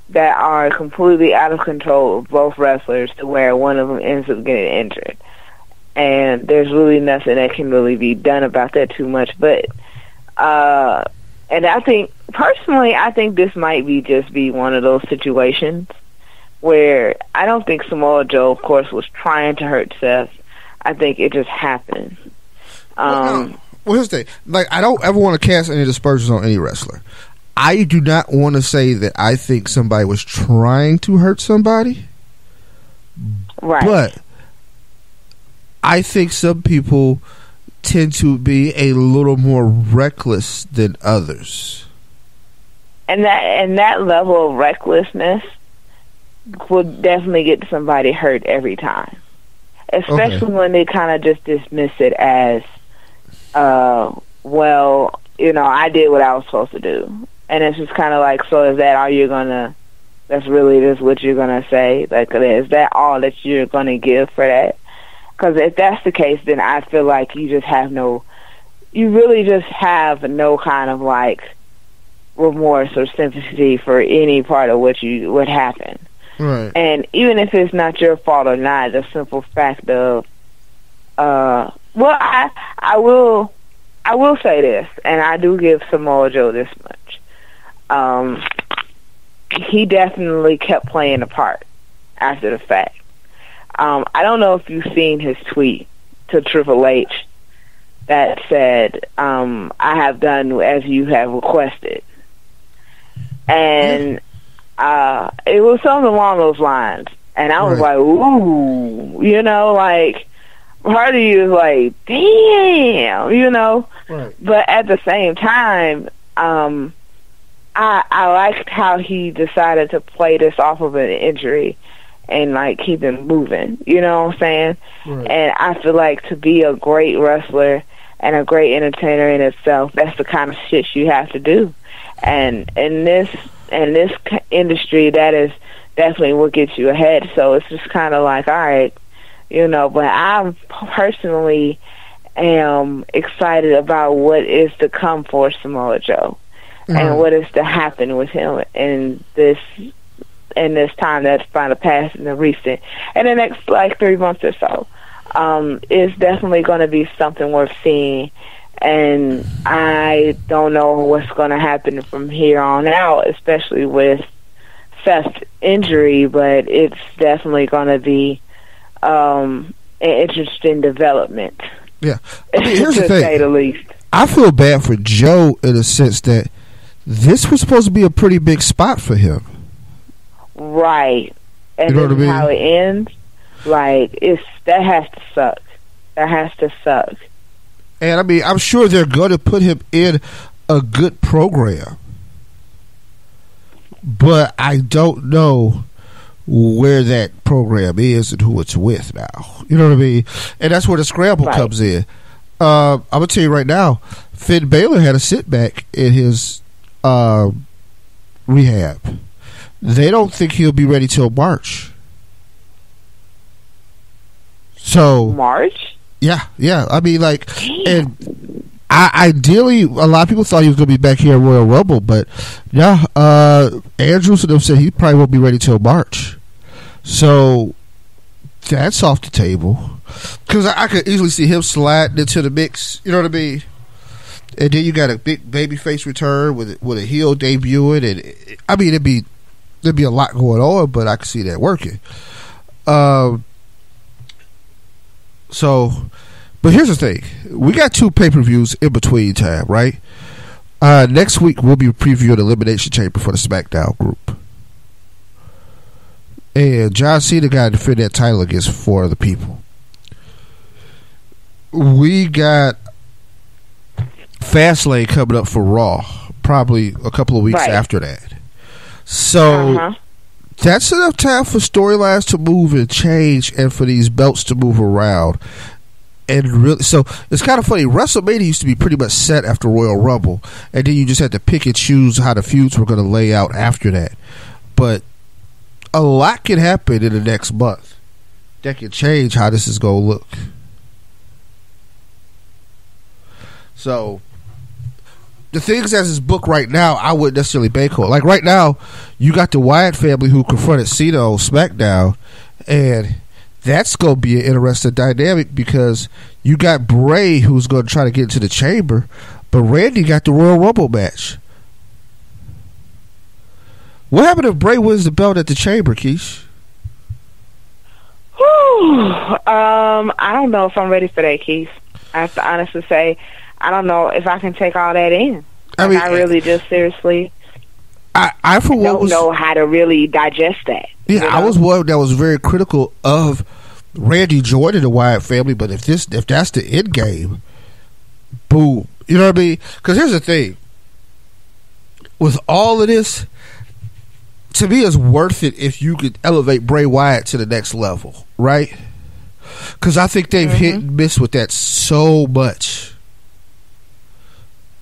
that are completely out of control of both wrestlers to where one of them ends up getting injured and there's really nothing that can really be done about that too much but uh and I think personally I think this might be just be one of those situations where I don't think Samoa Joe, of course, was trying to hurt Seth. I think it just happened. Um, well, here's the thing. Like, I don't ever want to cast any dispersions on any wrestler. I do not want to say that I think somebody was trying to hurt somebody, right. but I think some people tend to be a little more reckless than others. and that and that level of recklessness will definitely get somebody hurt every time, especially when they kind of just dismiss it as, uh, well, you know, I did what I was supposed to do, and it's just kind of like, so is that all you're gonna? That's really just what you're gonna say? Like, is that all that you're gonna give for that? Because if that's the case, then I feel like you just have no, you really just have no kind of like remorse or sympathy for any part of what you what happened. Right. And even if it's not your fault or not, the simple fact of, uh, well, I I will I will say this, and I do give Samoa Joe this much. Um, he definitely kept playing a part after the fact. Um, I don't know if you've seen his tweet to Triple H that said, um, "I have done as you have requested," and uh, it was something along those lines. And I was Right. like, "Ooh," you know, like part of you is like, "Damn," you know. Right. But at the same time, um, I I liked how he decided to play this off of an injury and like keep it moving. You know what I'm saying? Right. And I feel like to be a great wrestler and a great entertainer in itself, that's the kind of shit you have to do. And in this in this industry, that is definitely what gets you ahead. So it's just kind of like, all right, you know. But I personally am excited about what is to come for Samoa Joe Right. and what is to happen with him in this in this time that's going to pass in the recent in the next like three months or so. Um, it's definitely going to be something worth seeing, and I don't know what's going to happen from here on out, especially with Seth's injury. But it's definitely going to be um, an interesting development, Yeah. I mean, here's to the say thing. the least. I feel bad for Joe in a sense that this was supposed to be a pretty big spot for him. Right. And You know what I mean? how it ends. Like it's that has to suck. That has to suck. And I mean, I'm sure they're going to put him in a good program. But I don't know where that program is and who it's with now. You know what I mean? And that's where the scramble Right. comes in. Uh, I'm going to tell you right now, Finn Balor had a setback in his uh, rehab. They don't think he'll be ready till March. So March? yeah, yeah. I mean, like, and I, ideally, a lot of people thought he was going to be back here at Royal Rumble, but yeah, uh, Andrews and them said he probably won't be ready till March. So that's off the table because I, I could easily see him sliding into the mix. You know what I mean? And then you got a big babyface return with with a heel debuting, and it- I mean it'd be there'd be a lot going on, but I could see that working. Um. So, but here's the thing: we got two pay per views in between time, right? Uh, next week we'll be previewing Elimination Chamber for the SmackDown group, and John Cena got to defend that title against four other people. We got Fastlane coming up for Raw, probably a couple of weeks Right. after that. So Uh-huh. that's enough time for storylines to move and change and for these belts to move around. And really, so it's kind of funny. WrestleMania used to be pretty much set after Royal Rumble, and then you just had to pick and choose how the feuds were going to lay out after that. But a lot can happen in the next month that can change how this is going to look. So the things as his book right now, I wouldn't necessarily bank on. Like right now, you got the Wyatt family who confronted Cena on SmackDown, and that's going to be an interesting dynamic because you got Bray who's going to try to get into the chamber, but Randy got the Royal Rumble match. What happened if Bray wins the belt at the chamber, Keish? Whew. Um, I don't know if I'm ready for that, Keith. I have to honestly say, I don't know if I can take all that in. I mean, I really just seriously I, I for one don't was know how to really digest that. Yeah, you I was one that was very critical of Randy Orton, the Wyatt family, but if this if that's the end game, boom. You know what I mean? Because here's the thing: with all of this, to me, it's worth it if you could elevate Bray Wyatt to the next level, right? Because I think they've hit mm-hmm. and miss with that so much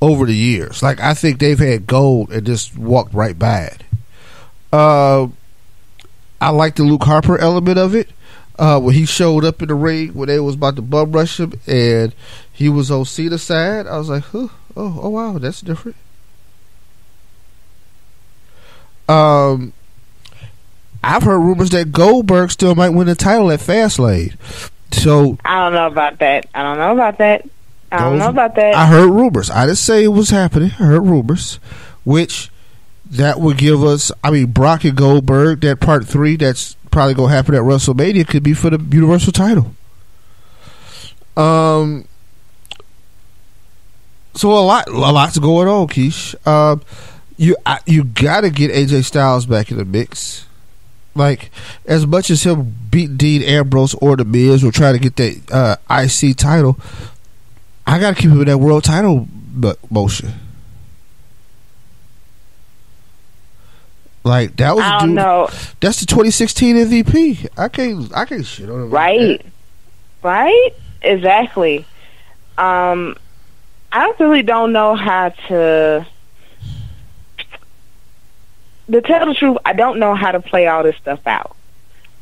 over the years. Like I think they've had gold and just walked right by it. Uh, I like the Luke Harper element of it. Uh, when he showed up in the ring when they was about to bum rush him and he was on Cena's side, I was like, huh, oh, oh wow, that's different. Um, I've heard rumors that Goldberg still might win the title at Fastlane. So I don't know about that. I don't know about that. I don't know about that. I heard rumors. I didn't say it was happening. I heard rumors, which that would give us. I mean, Brock and Goldberg. That part three. That's probably going to happen at WrestleMania. Could be for the Universal title. Um. So a lot, a lot's going on, Keish. Um, you I, you got to get AJ Styles back in the mix. Like as much as him beat Dean Ambrose or the Miz or try to get that uh, IC title, I got to keep him in that world title mo- motion. Like that was I don't dude- know. That's the 2016 MVP. I can't I can't shit on him. like Right. that. Right? Exactly. Um I really don't know how to to tell the truth, I don't know how to play all this stuff out.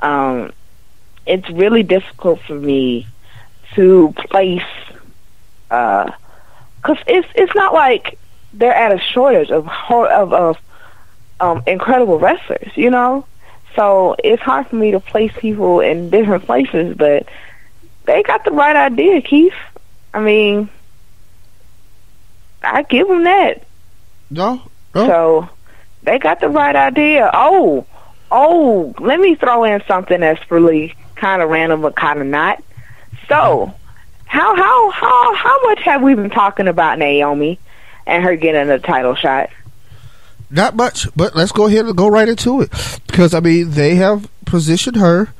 Um it's really difficult for me to place uh cuz it's it's not like they're at a shortage of ho- of of um incredible wrestlers, you know? So it's hard for me to place people in different places, but they got the right idea, Keith. I mean, I give them that. No, no. So they got the right idea. Oh, oh, let me throw in something that's really kind of random but kind of not. So, how how how how much have we been talking about Naomi and her getting a title shot? Not much, but let's go ahead and go right into it because I mean they have positioned her,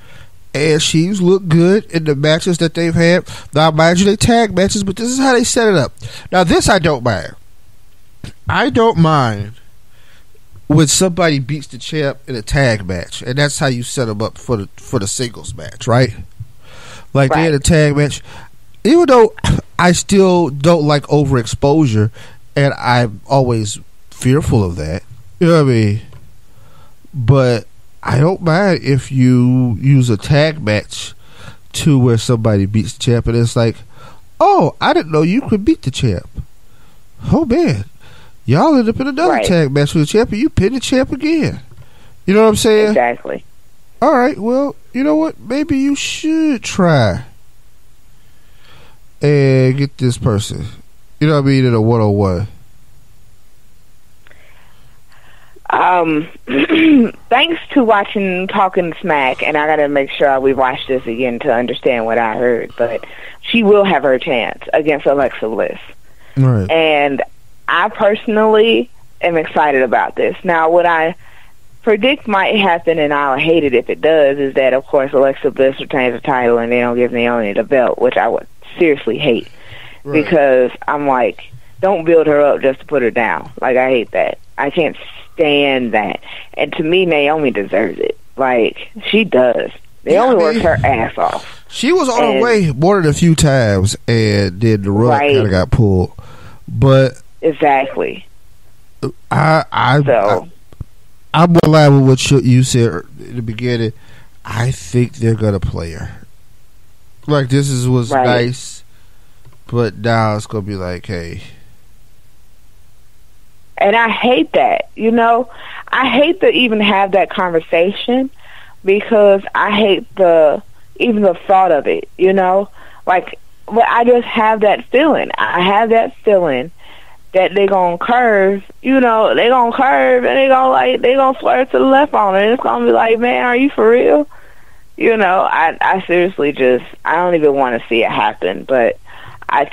and she's looked good in the matches that they've had. Now, mind you, they tag matches, but this is how they set it up. Now, this I don't mind. I don't mind when somebody beats the champ in a tag match, and that's how you set them up for the for the singles match, right? Like they had a tag match. Even though I still don't like overexposure, and I'm always fearful of that. You know what I mean? But I don't mind if you use a tag match to where somebody beats the champ, and it's like, oh, I didn't know you could beat the champ. Oh man, y'all end up in another Right. tag match with the champ, and you pin the champ again. You know what I'm saying? Exactly. All right. Well, you know what? Maybe you should try and get this person. You know what I mean? In a one on one. Um, thanks to watching Talking Smack, and I got to make sure we watch this again to understand what I heard. But she will have her chance against Alexa Bliss, Right. and I personally am excited about this. Now, what I predict might happen, and I'll hate it if it does, is that of course Alexa Bliss retains the title and they don't give Naomi the belt, which I would seriously hate because I'm like, don't build her up just to put her down. Like I hate that. I can't stand that. And to me, Naomi deserves it. Like she does. They Naomi works her ass off. She was on her way more than a few times, and then the rug Right. kind of got pulled. But Exactly. I, I, So I, am aligned with what you, you said in the beginning. I think they're gonna play her. Like this is what's Right. nice, but now it's gonna be like, hey, and I hate that. You know, I hate to even have that conversation because I hate the even the thought of it. You know, like, but I just have that feeling. I have that feeling that they gonna curve. You know, they gonna curve and they gonna like they gonna swerve to the left on it. It's gonna be like, man, are you for real? You know, I I seriously just I don't even want to see it happen, but I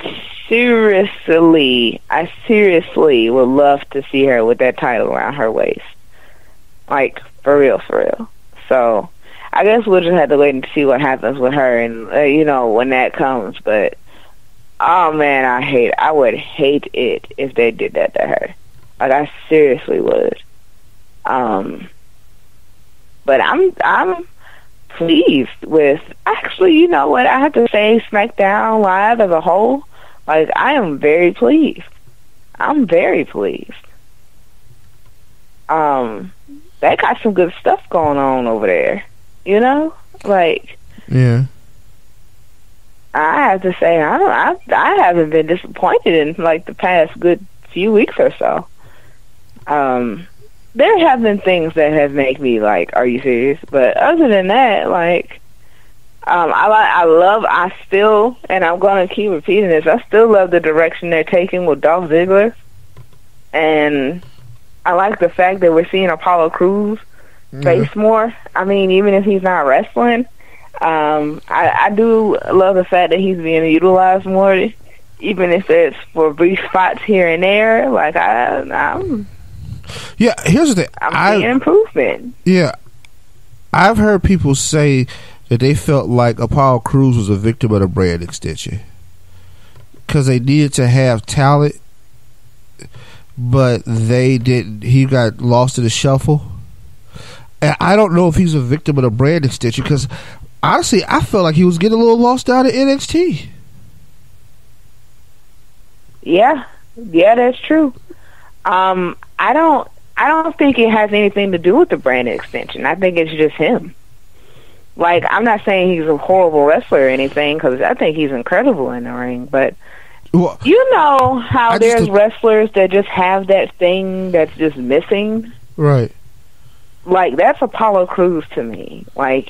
seriously, I seriously would love to see her with that title around her waist. Like, for real, for real. So, I guess we'll just have to wait and see what happens with her and, uh, you know, when that comes. But, oh man, I hate I would hate it if they did that to her. Like, I seriously would. Um, but I'm I'm pleased with. Actually, you know what? I have to say, SmackDown Live as a whole, like I am very pleased. I'm very pleased. Um, they got some good stuff going on over there. You know, like Yeah. I have to say, I don't, I, I haven't been disappointed in like the past good few weeks or so. Um, there have been things that have made me like, are you serious? But other than that, like, um, I like, I love, I still, and I'm gonna keep repeating this. I still love the direction they're taking with Dolph Ziggler, and I like the fact that we're seeing Apollo Crews face more. I mean, even if he's not wrestling, um, I, I do love the fact that he's being utilized more, even if it's for brief spots here and there. Like I, I'm, Yeah, here's the thing. I'm I- seeing improvement. Yeah, I've heard people say that they felt like Apollo Crews was a victim of the brand extension because they needed to have talent, but they didn't. He got lost in the shuffle, and I don't know if he's a victim of the brand extension because honestly, I felt like he was getting a little lost out of NXT. Yeah, yeah, that's true. Um, I don't, I don't think it has anything to do with the brand extension. I think it's just him. Like, I'm not saying he's a horrible wrestler or anything because I think he's incredible in the ring, but. Well, you know how I there's wrestlers that just have that thing that's just missing. Right. Like that's Apollo Crews to me. Like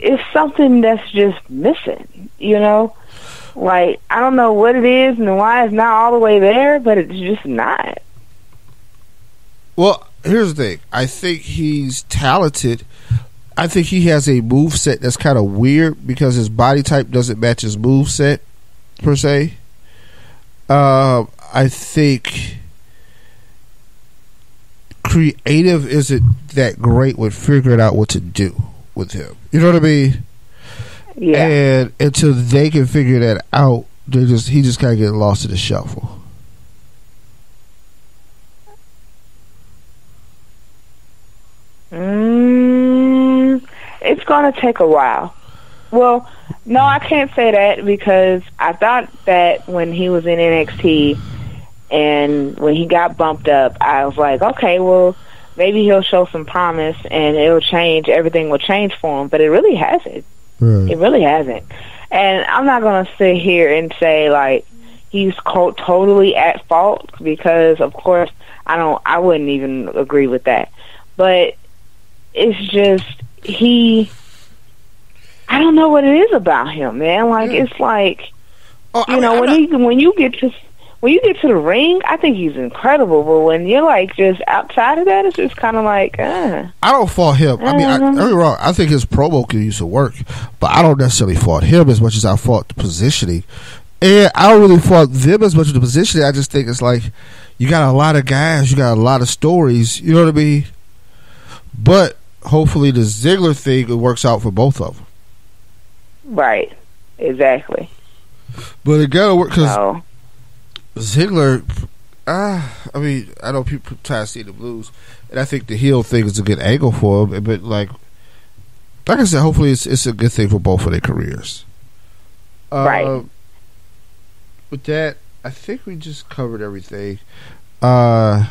it's something that's just missing. You know, like I don't know what it is and why it's not all the way there, but it's just not. Well, here's the thing. I think he's talented. I think he has a move set that's kind of weird because his body type doesn't match his move set per se. Uh, I think creative isn't that great with figuring out what to do with him. You know what I mean? Yeah. And until they can figure that out, they just he just kind of get lost in the shuffle. Mm, it's going to take a while. Well, no, I can't say that because I thought that when he was in NXT and when he got bumped up, I was like, okay, well, maybe he'll show some promise and it'll change. Everything will change for him, but it really hasn't. It really hasn't. And I'm not going to sit here and say like he's co- totally at fault because, of course, I don't. I wouldn't even agree with that. But it's just he. I don't know what it is about him, man. Like it's like you know when he when you get to when you get to the ring, I think he's incredible. But when you're like just outside of that, it's just kind of like, uh, I don't fault him. I mean, I, don't get me wrong. I think his promo can use to work, but I don't necessarily fault him as much as I fault the positioning. And I don't really fault them as much as the positioning. I just think it's like you got a lot of guys, you got a lot of stories. You know what I mean? But hopefully, the Ziggler thing it works out for both of them. right, exactly. But it gotta work because So Ziggler. Ah, I mean, I know people try to see the blues, and I think the heel thing is a good angle for him. But like, like I said, hopefully it's it's a good thing for both of their careers. Right. Uh, with that, I think we just covered everything. Uh,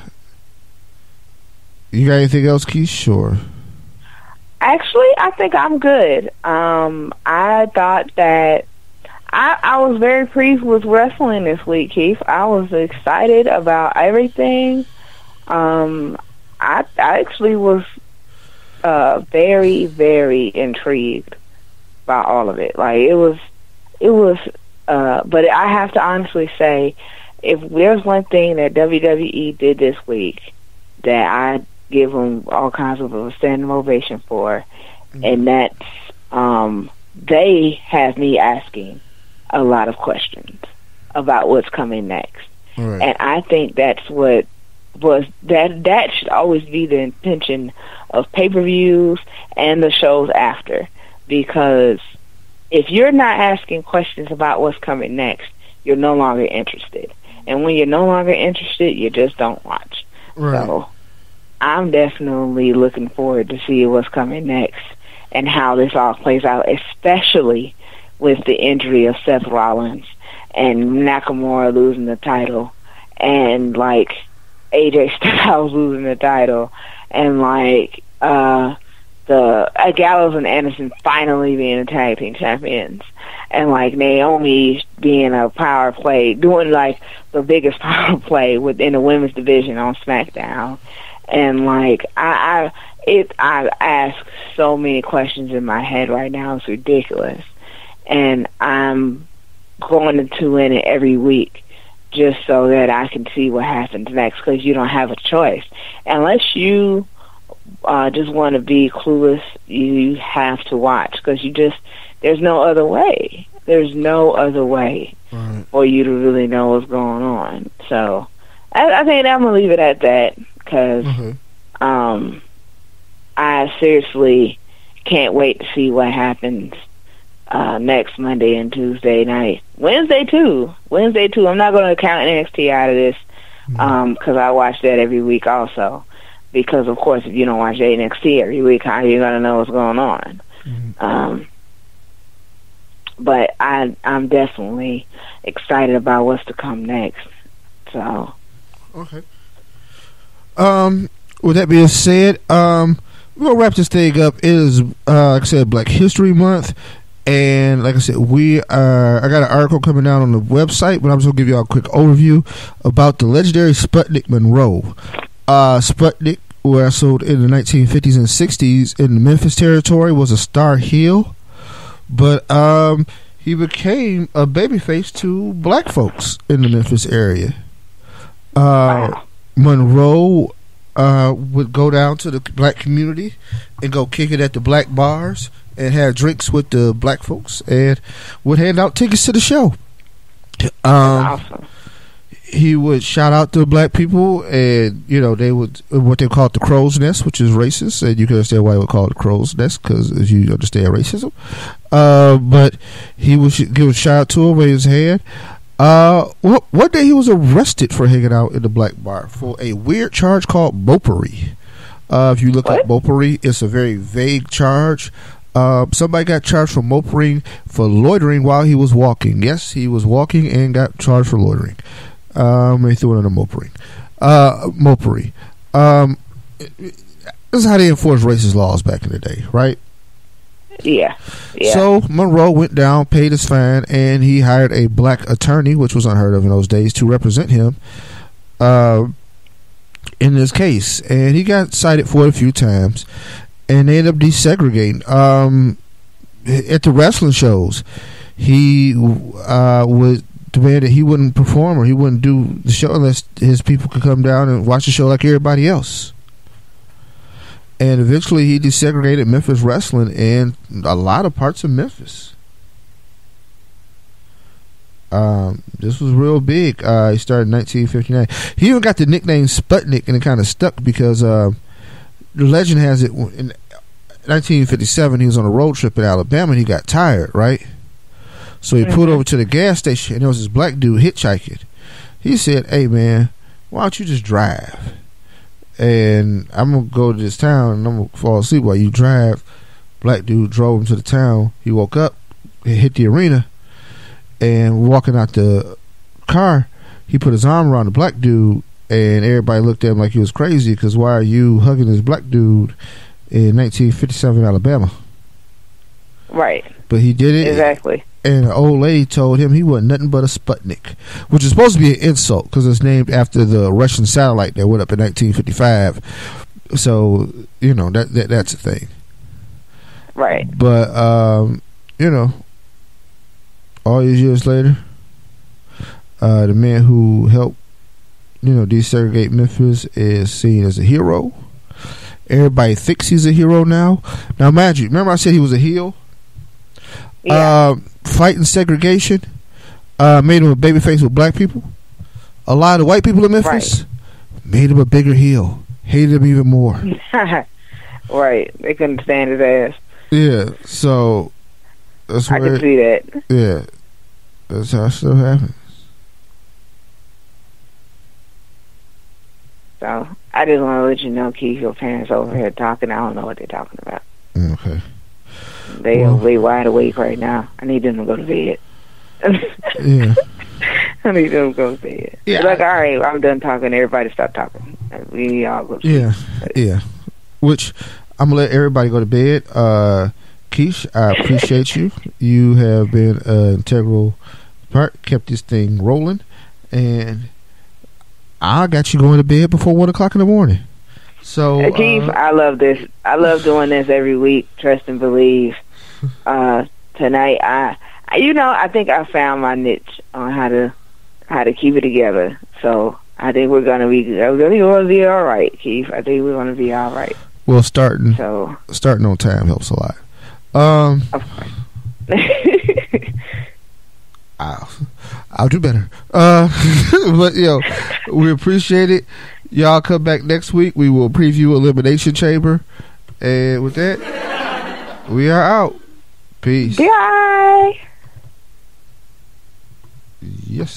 you got anything else, Keith? Sure. Actually, I think I'm good. Um, I thought that I, I was very pleased with wrestling this week, Keith. I was excited about everything. Um, I, I actually was uh, very, very intrigued by all of it. Like it was, it was. Uh, but I have to honestly say, if there's one thing that WWE did this week that I give them all kinds of a standing ovation for, and that's um, they have me asking a lot of questions about what's coming next, Right. and I think that's what was that that should always be the intention of pay per views and the shows after, because if you're not asking questions about what's coming next, you're no longer interested. And when you're no longer interested, you just don't watch. Right. So I'm definitely looking forward to see what's coming next and how this all plays out, especially with the injury of Seth Rollins and Nakamura losing the title and like AJ Styles losing the title and like uh the uh, Gallows and Anderson finally being the tag team champions and like Naomi being a power play doing like the biggest power play within the women's division on SmackDown and like I, I it I ask so many questions in my head right now it's ridiculous and I'm going to tune in every week just so that I can see what happens next because you don't have a choice unless you uh, just want to be clueless. You have to watch because you just there's no other way. There's no other way Right. for you to really know what's going on. So I, I think I'm gonna leave it at that because Mhm. um, I seriously can't wait to see what happens uh, next Monday and Tuesday night. Wednesday too. Wednesday too. I'm not going to count NXT out of this because I watch that every week also. Because of course, if you don't watch NXT every week, how are you going to know what's going on? Um, but I, I'm definitely excited about what's to come next. So Okay. Um, with that being said, um, we're gonna wrap this thing up. It is, uh, like I said, Black History Month, and like I said, we are. I got an article coming out on the website, but I'm just gonna give you all a quick overview about the legendary Sputnik Monroe. Uh, Sputnik wrestled in the 1950s and 60s in the Memphis territory. Was a star heel, but um, he became a babyface to black folks in the Memphis area. Uh, Monroe uh, would go down to the black community and go kick it at the black bars and have drinks with the black folks and would hand out tickets to the show. Um, awesome. he would shout out to the black people, and you know they would what they call the crow's nest, which is racist, and you can understand why they would call it the crow's nest because if you understand racism. Uh, but he would give a shout out to him, wave his hand. Uh, well, one day he was arrested for hanging out in the black bar for a weird charge called mopery. Uh, if you look up mopery, it's a very vague charge. Uh, somebody got charged for mopering for loitering while he was walking. Yes, he was walking and got charged for loitering. Um, they threw it under mopering. Uh, mopery. Um, this is how they enforced racist laws back in the day, right? Yeah. Yeah. So Monroe went down, paid his fine, and he hired a black attorney, which was unheard of in those days, to represent him uh, in this case. And he got cited for it a few times, and they ended up desegregating. Um, at the wrestling shows, he uh, would demand that he wouldn't perform or he wouldn't do the show unless his people could come down and watch the show like everybody else and eventually he desegregated Memphis wrestling and a lot of parts of Memphis. Um, this was real big. Uh, he started in 1959. He even got the nickname Sputnik, and it kind of stuck because uh, the legend has it in 1957 he was on a road trip in Alabama and he got tired, right? So he pulled over to the gas station and there was this black dude hitchhiking. He said, "Hey man, why don't you just drive?" And I'm gonna go to this town and I'm gonna fall asleep while you drive. Black dude drove him to the town. He woke up, he hit the arena, and walking out the car, he put his arm around the black dude, and everybody looked at him like he was crazy because why are you hugging this black dude in 1957 Alabama? right. But he did it Exactly. And an old lady told him he wasn't nothing but a Sputnik, which is supposed to be an insult because it's named after the Russian satellite that went up in 1955. So you know that, that that's a thing. Right. But um, you know, all these years later, uh, the man who helped you know desegregate Memphis is seen as a hero. Everybody thinks he's a hero now. Now, imagine. Remember, I said he was a heel. Yeah. Uh, fighting segregation uh, made him a babyface with black people. A lot of white people in Memphis made him a bigger heel. Hated him even more. right. They couldn't stand his ass. Yeah, so that's I where. can see that. Yeah, that's how stuff happens. So I just want to let you know, Keith, your parents over here talking. I don't know what they're talking about. Okay. They Well- are way wide awake right now. I need them to go to bed. Yeah. I need them to go to bed. Yeah, like, all right, I'm done talking. Everybody stop talking. We all go. to Yeah. Yeah. Which I'm gonna let everybody go to bed. Uh, Keish, I appreciate you. You have been an integral part, kept this thing rolling, and I got you going to bed before one o'clock in the morning. So Uh, Keith, uh, I love this. I love doing this every week. Trust and believe. Uh, tonight, I, you know, I think I found my niche on how to how to keep it together. So I think we're gonna be, we're gonna be all right, Keith. I think we're gonna be all right. well, starting So, starting on time helps a lot. Um, of course. I'll, I'll do better. Uh, but yo, we appreciate it. Y'all come back next week. We will preview Elimination Chamber, and with that, we are out. Peace. Bye. Yes.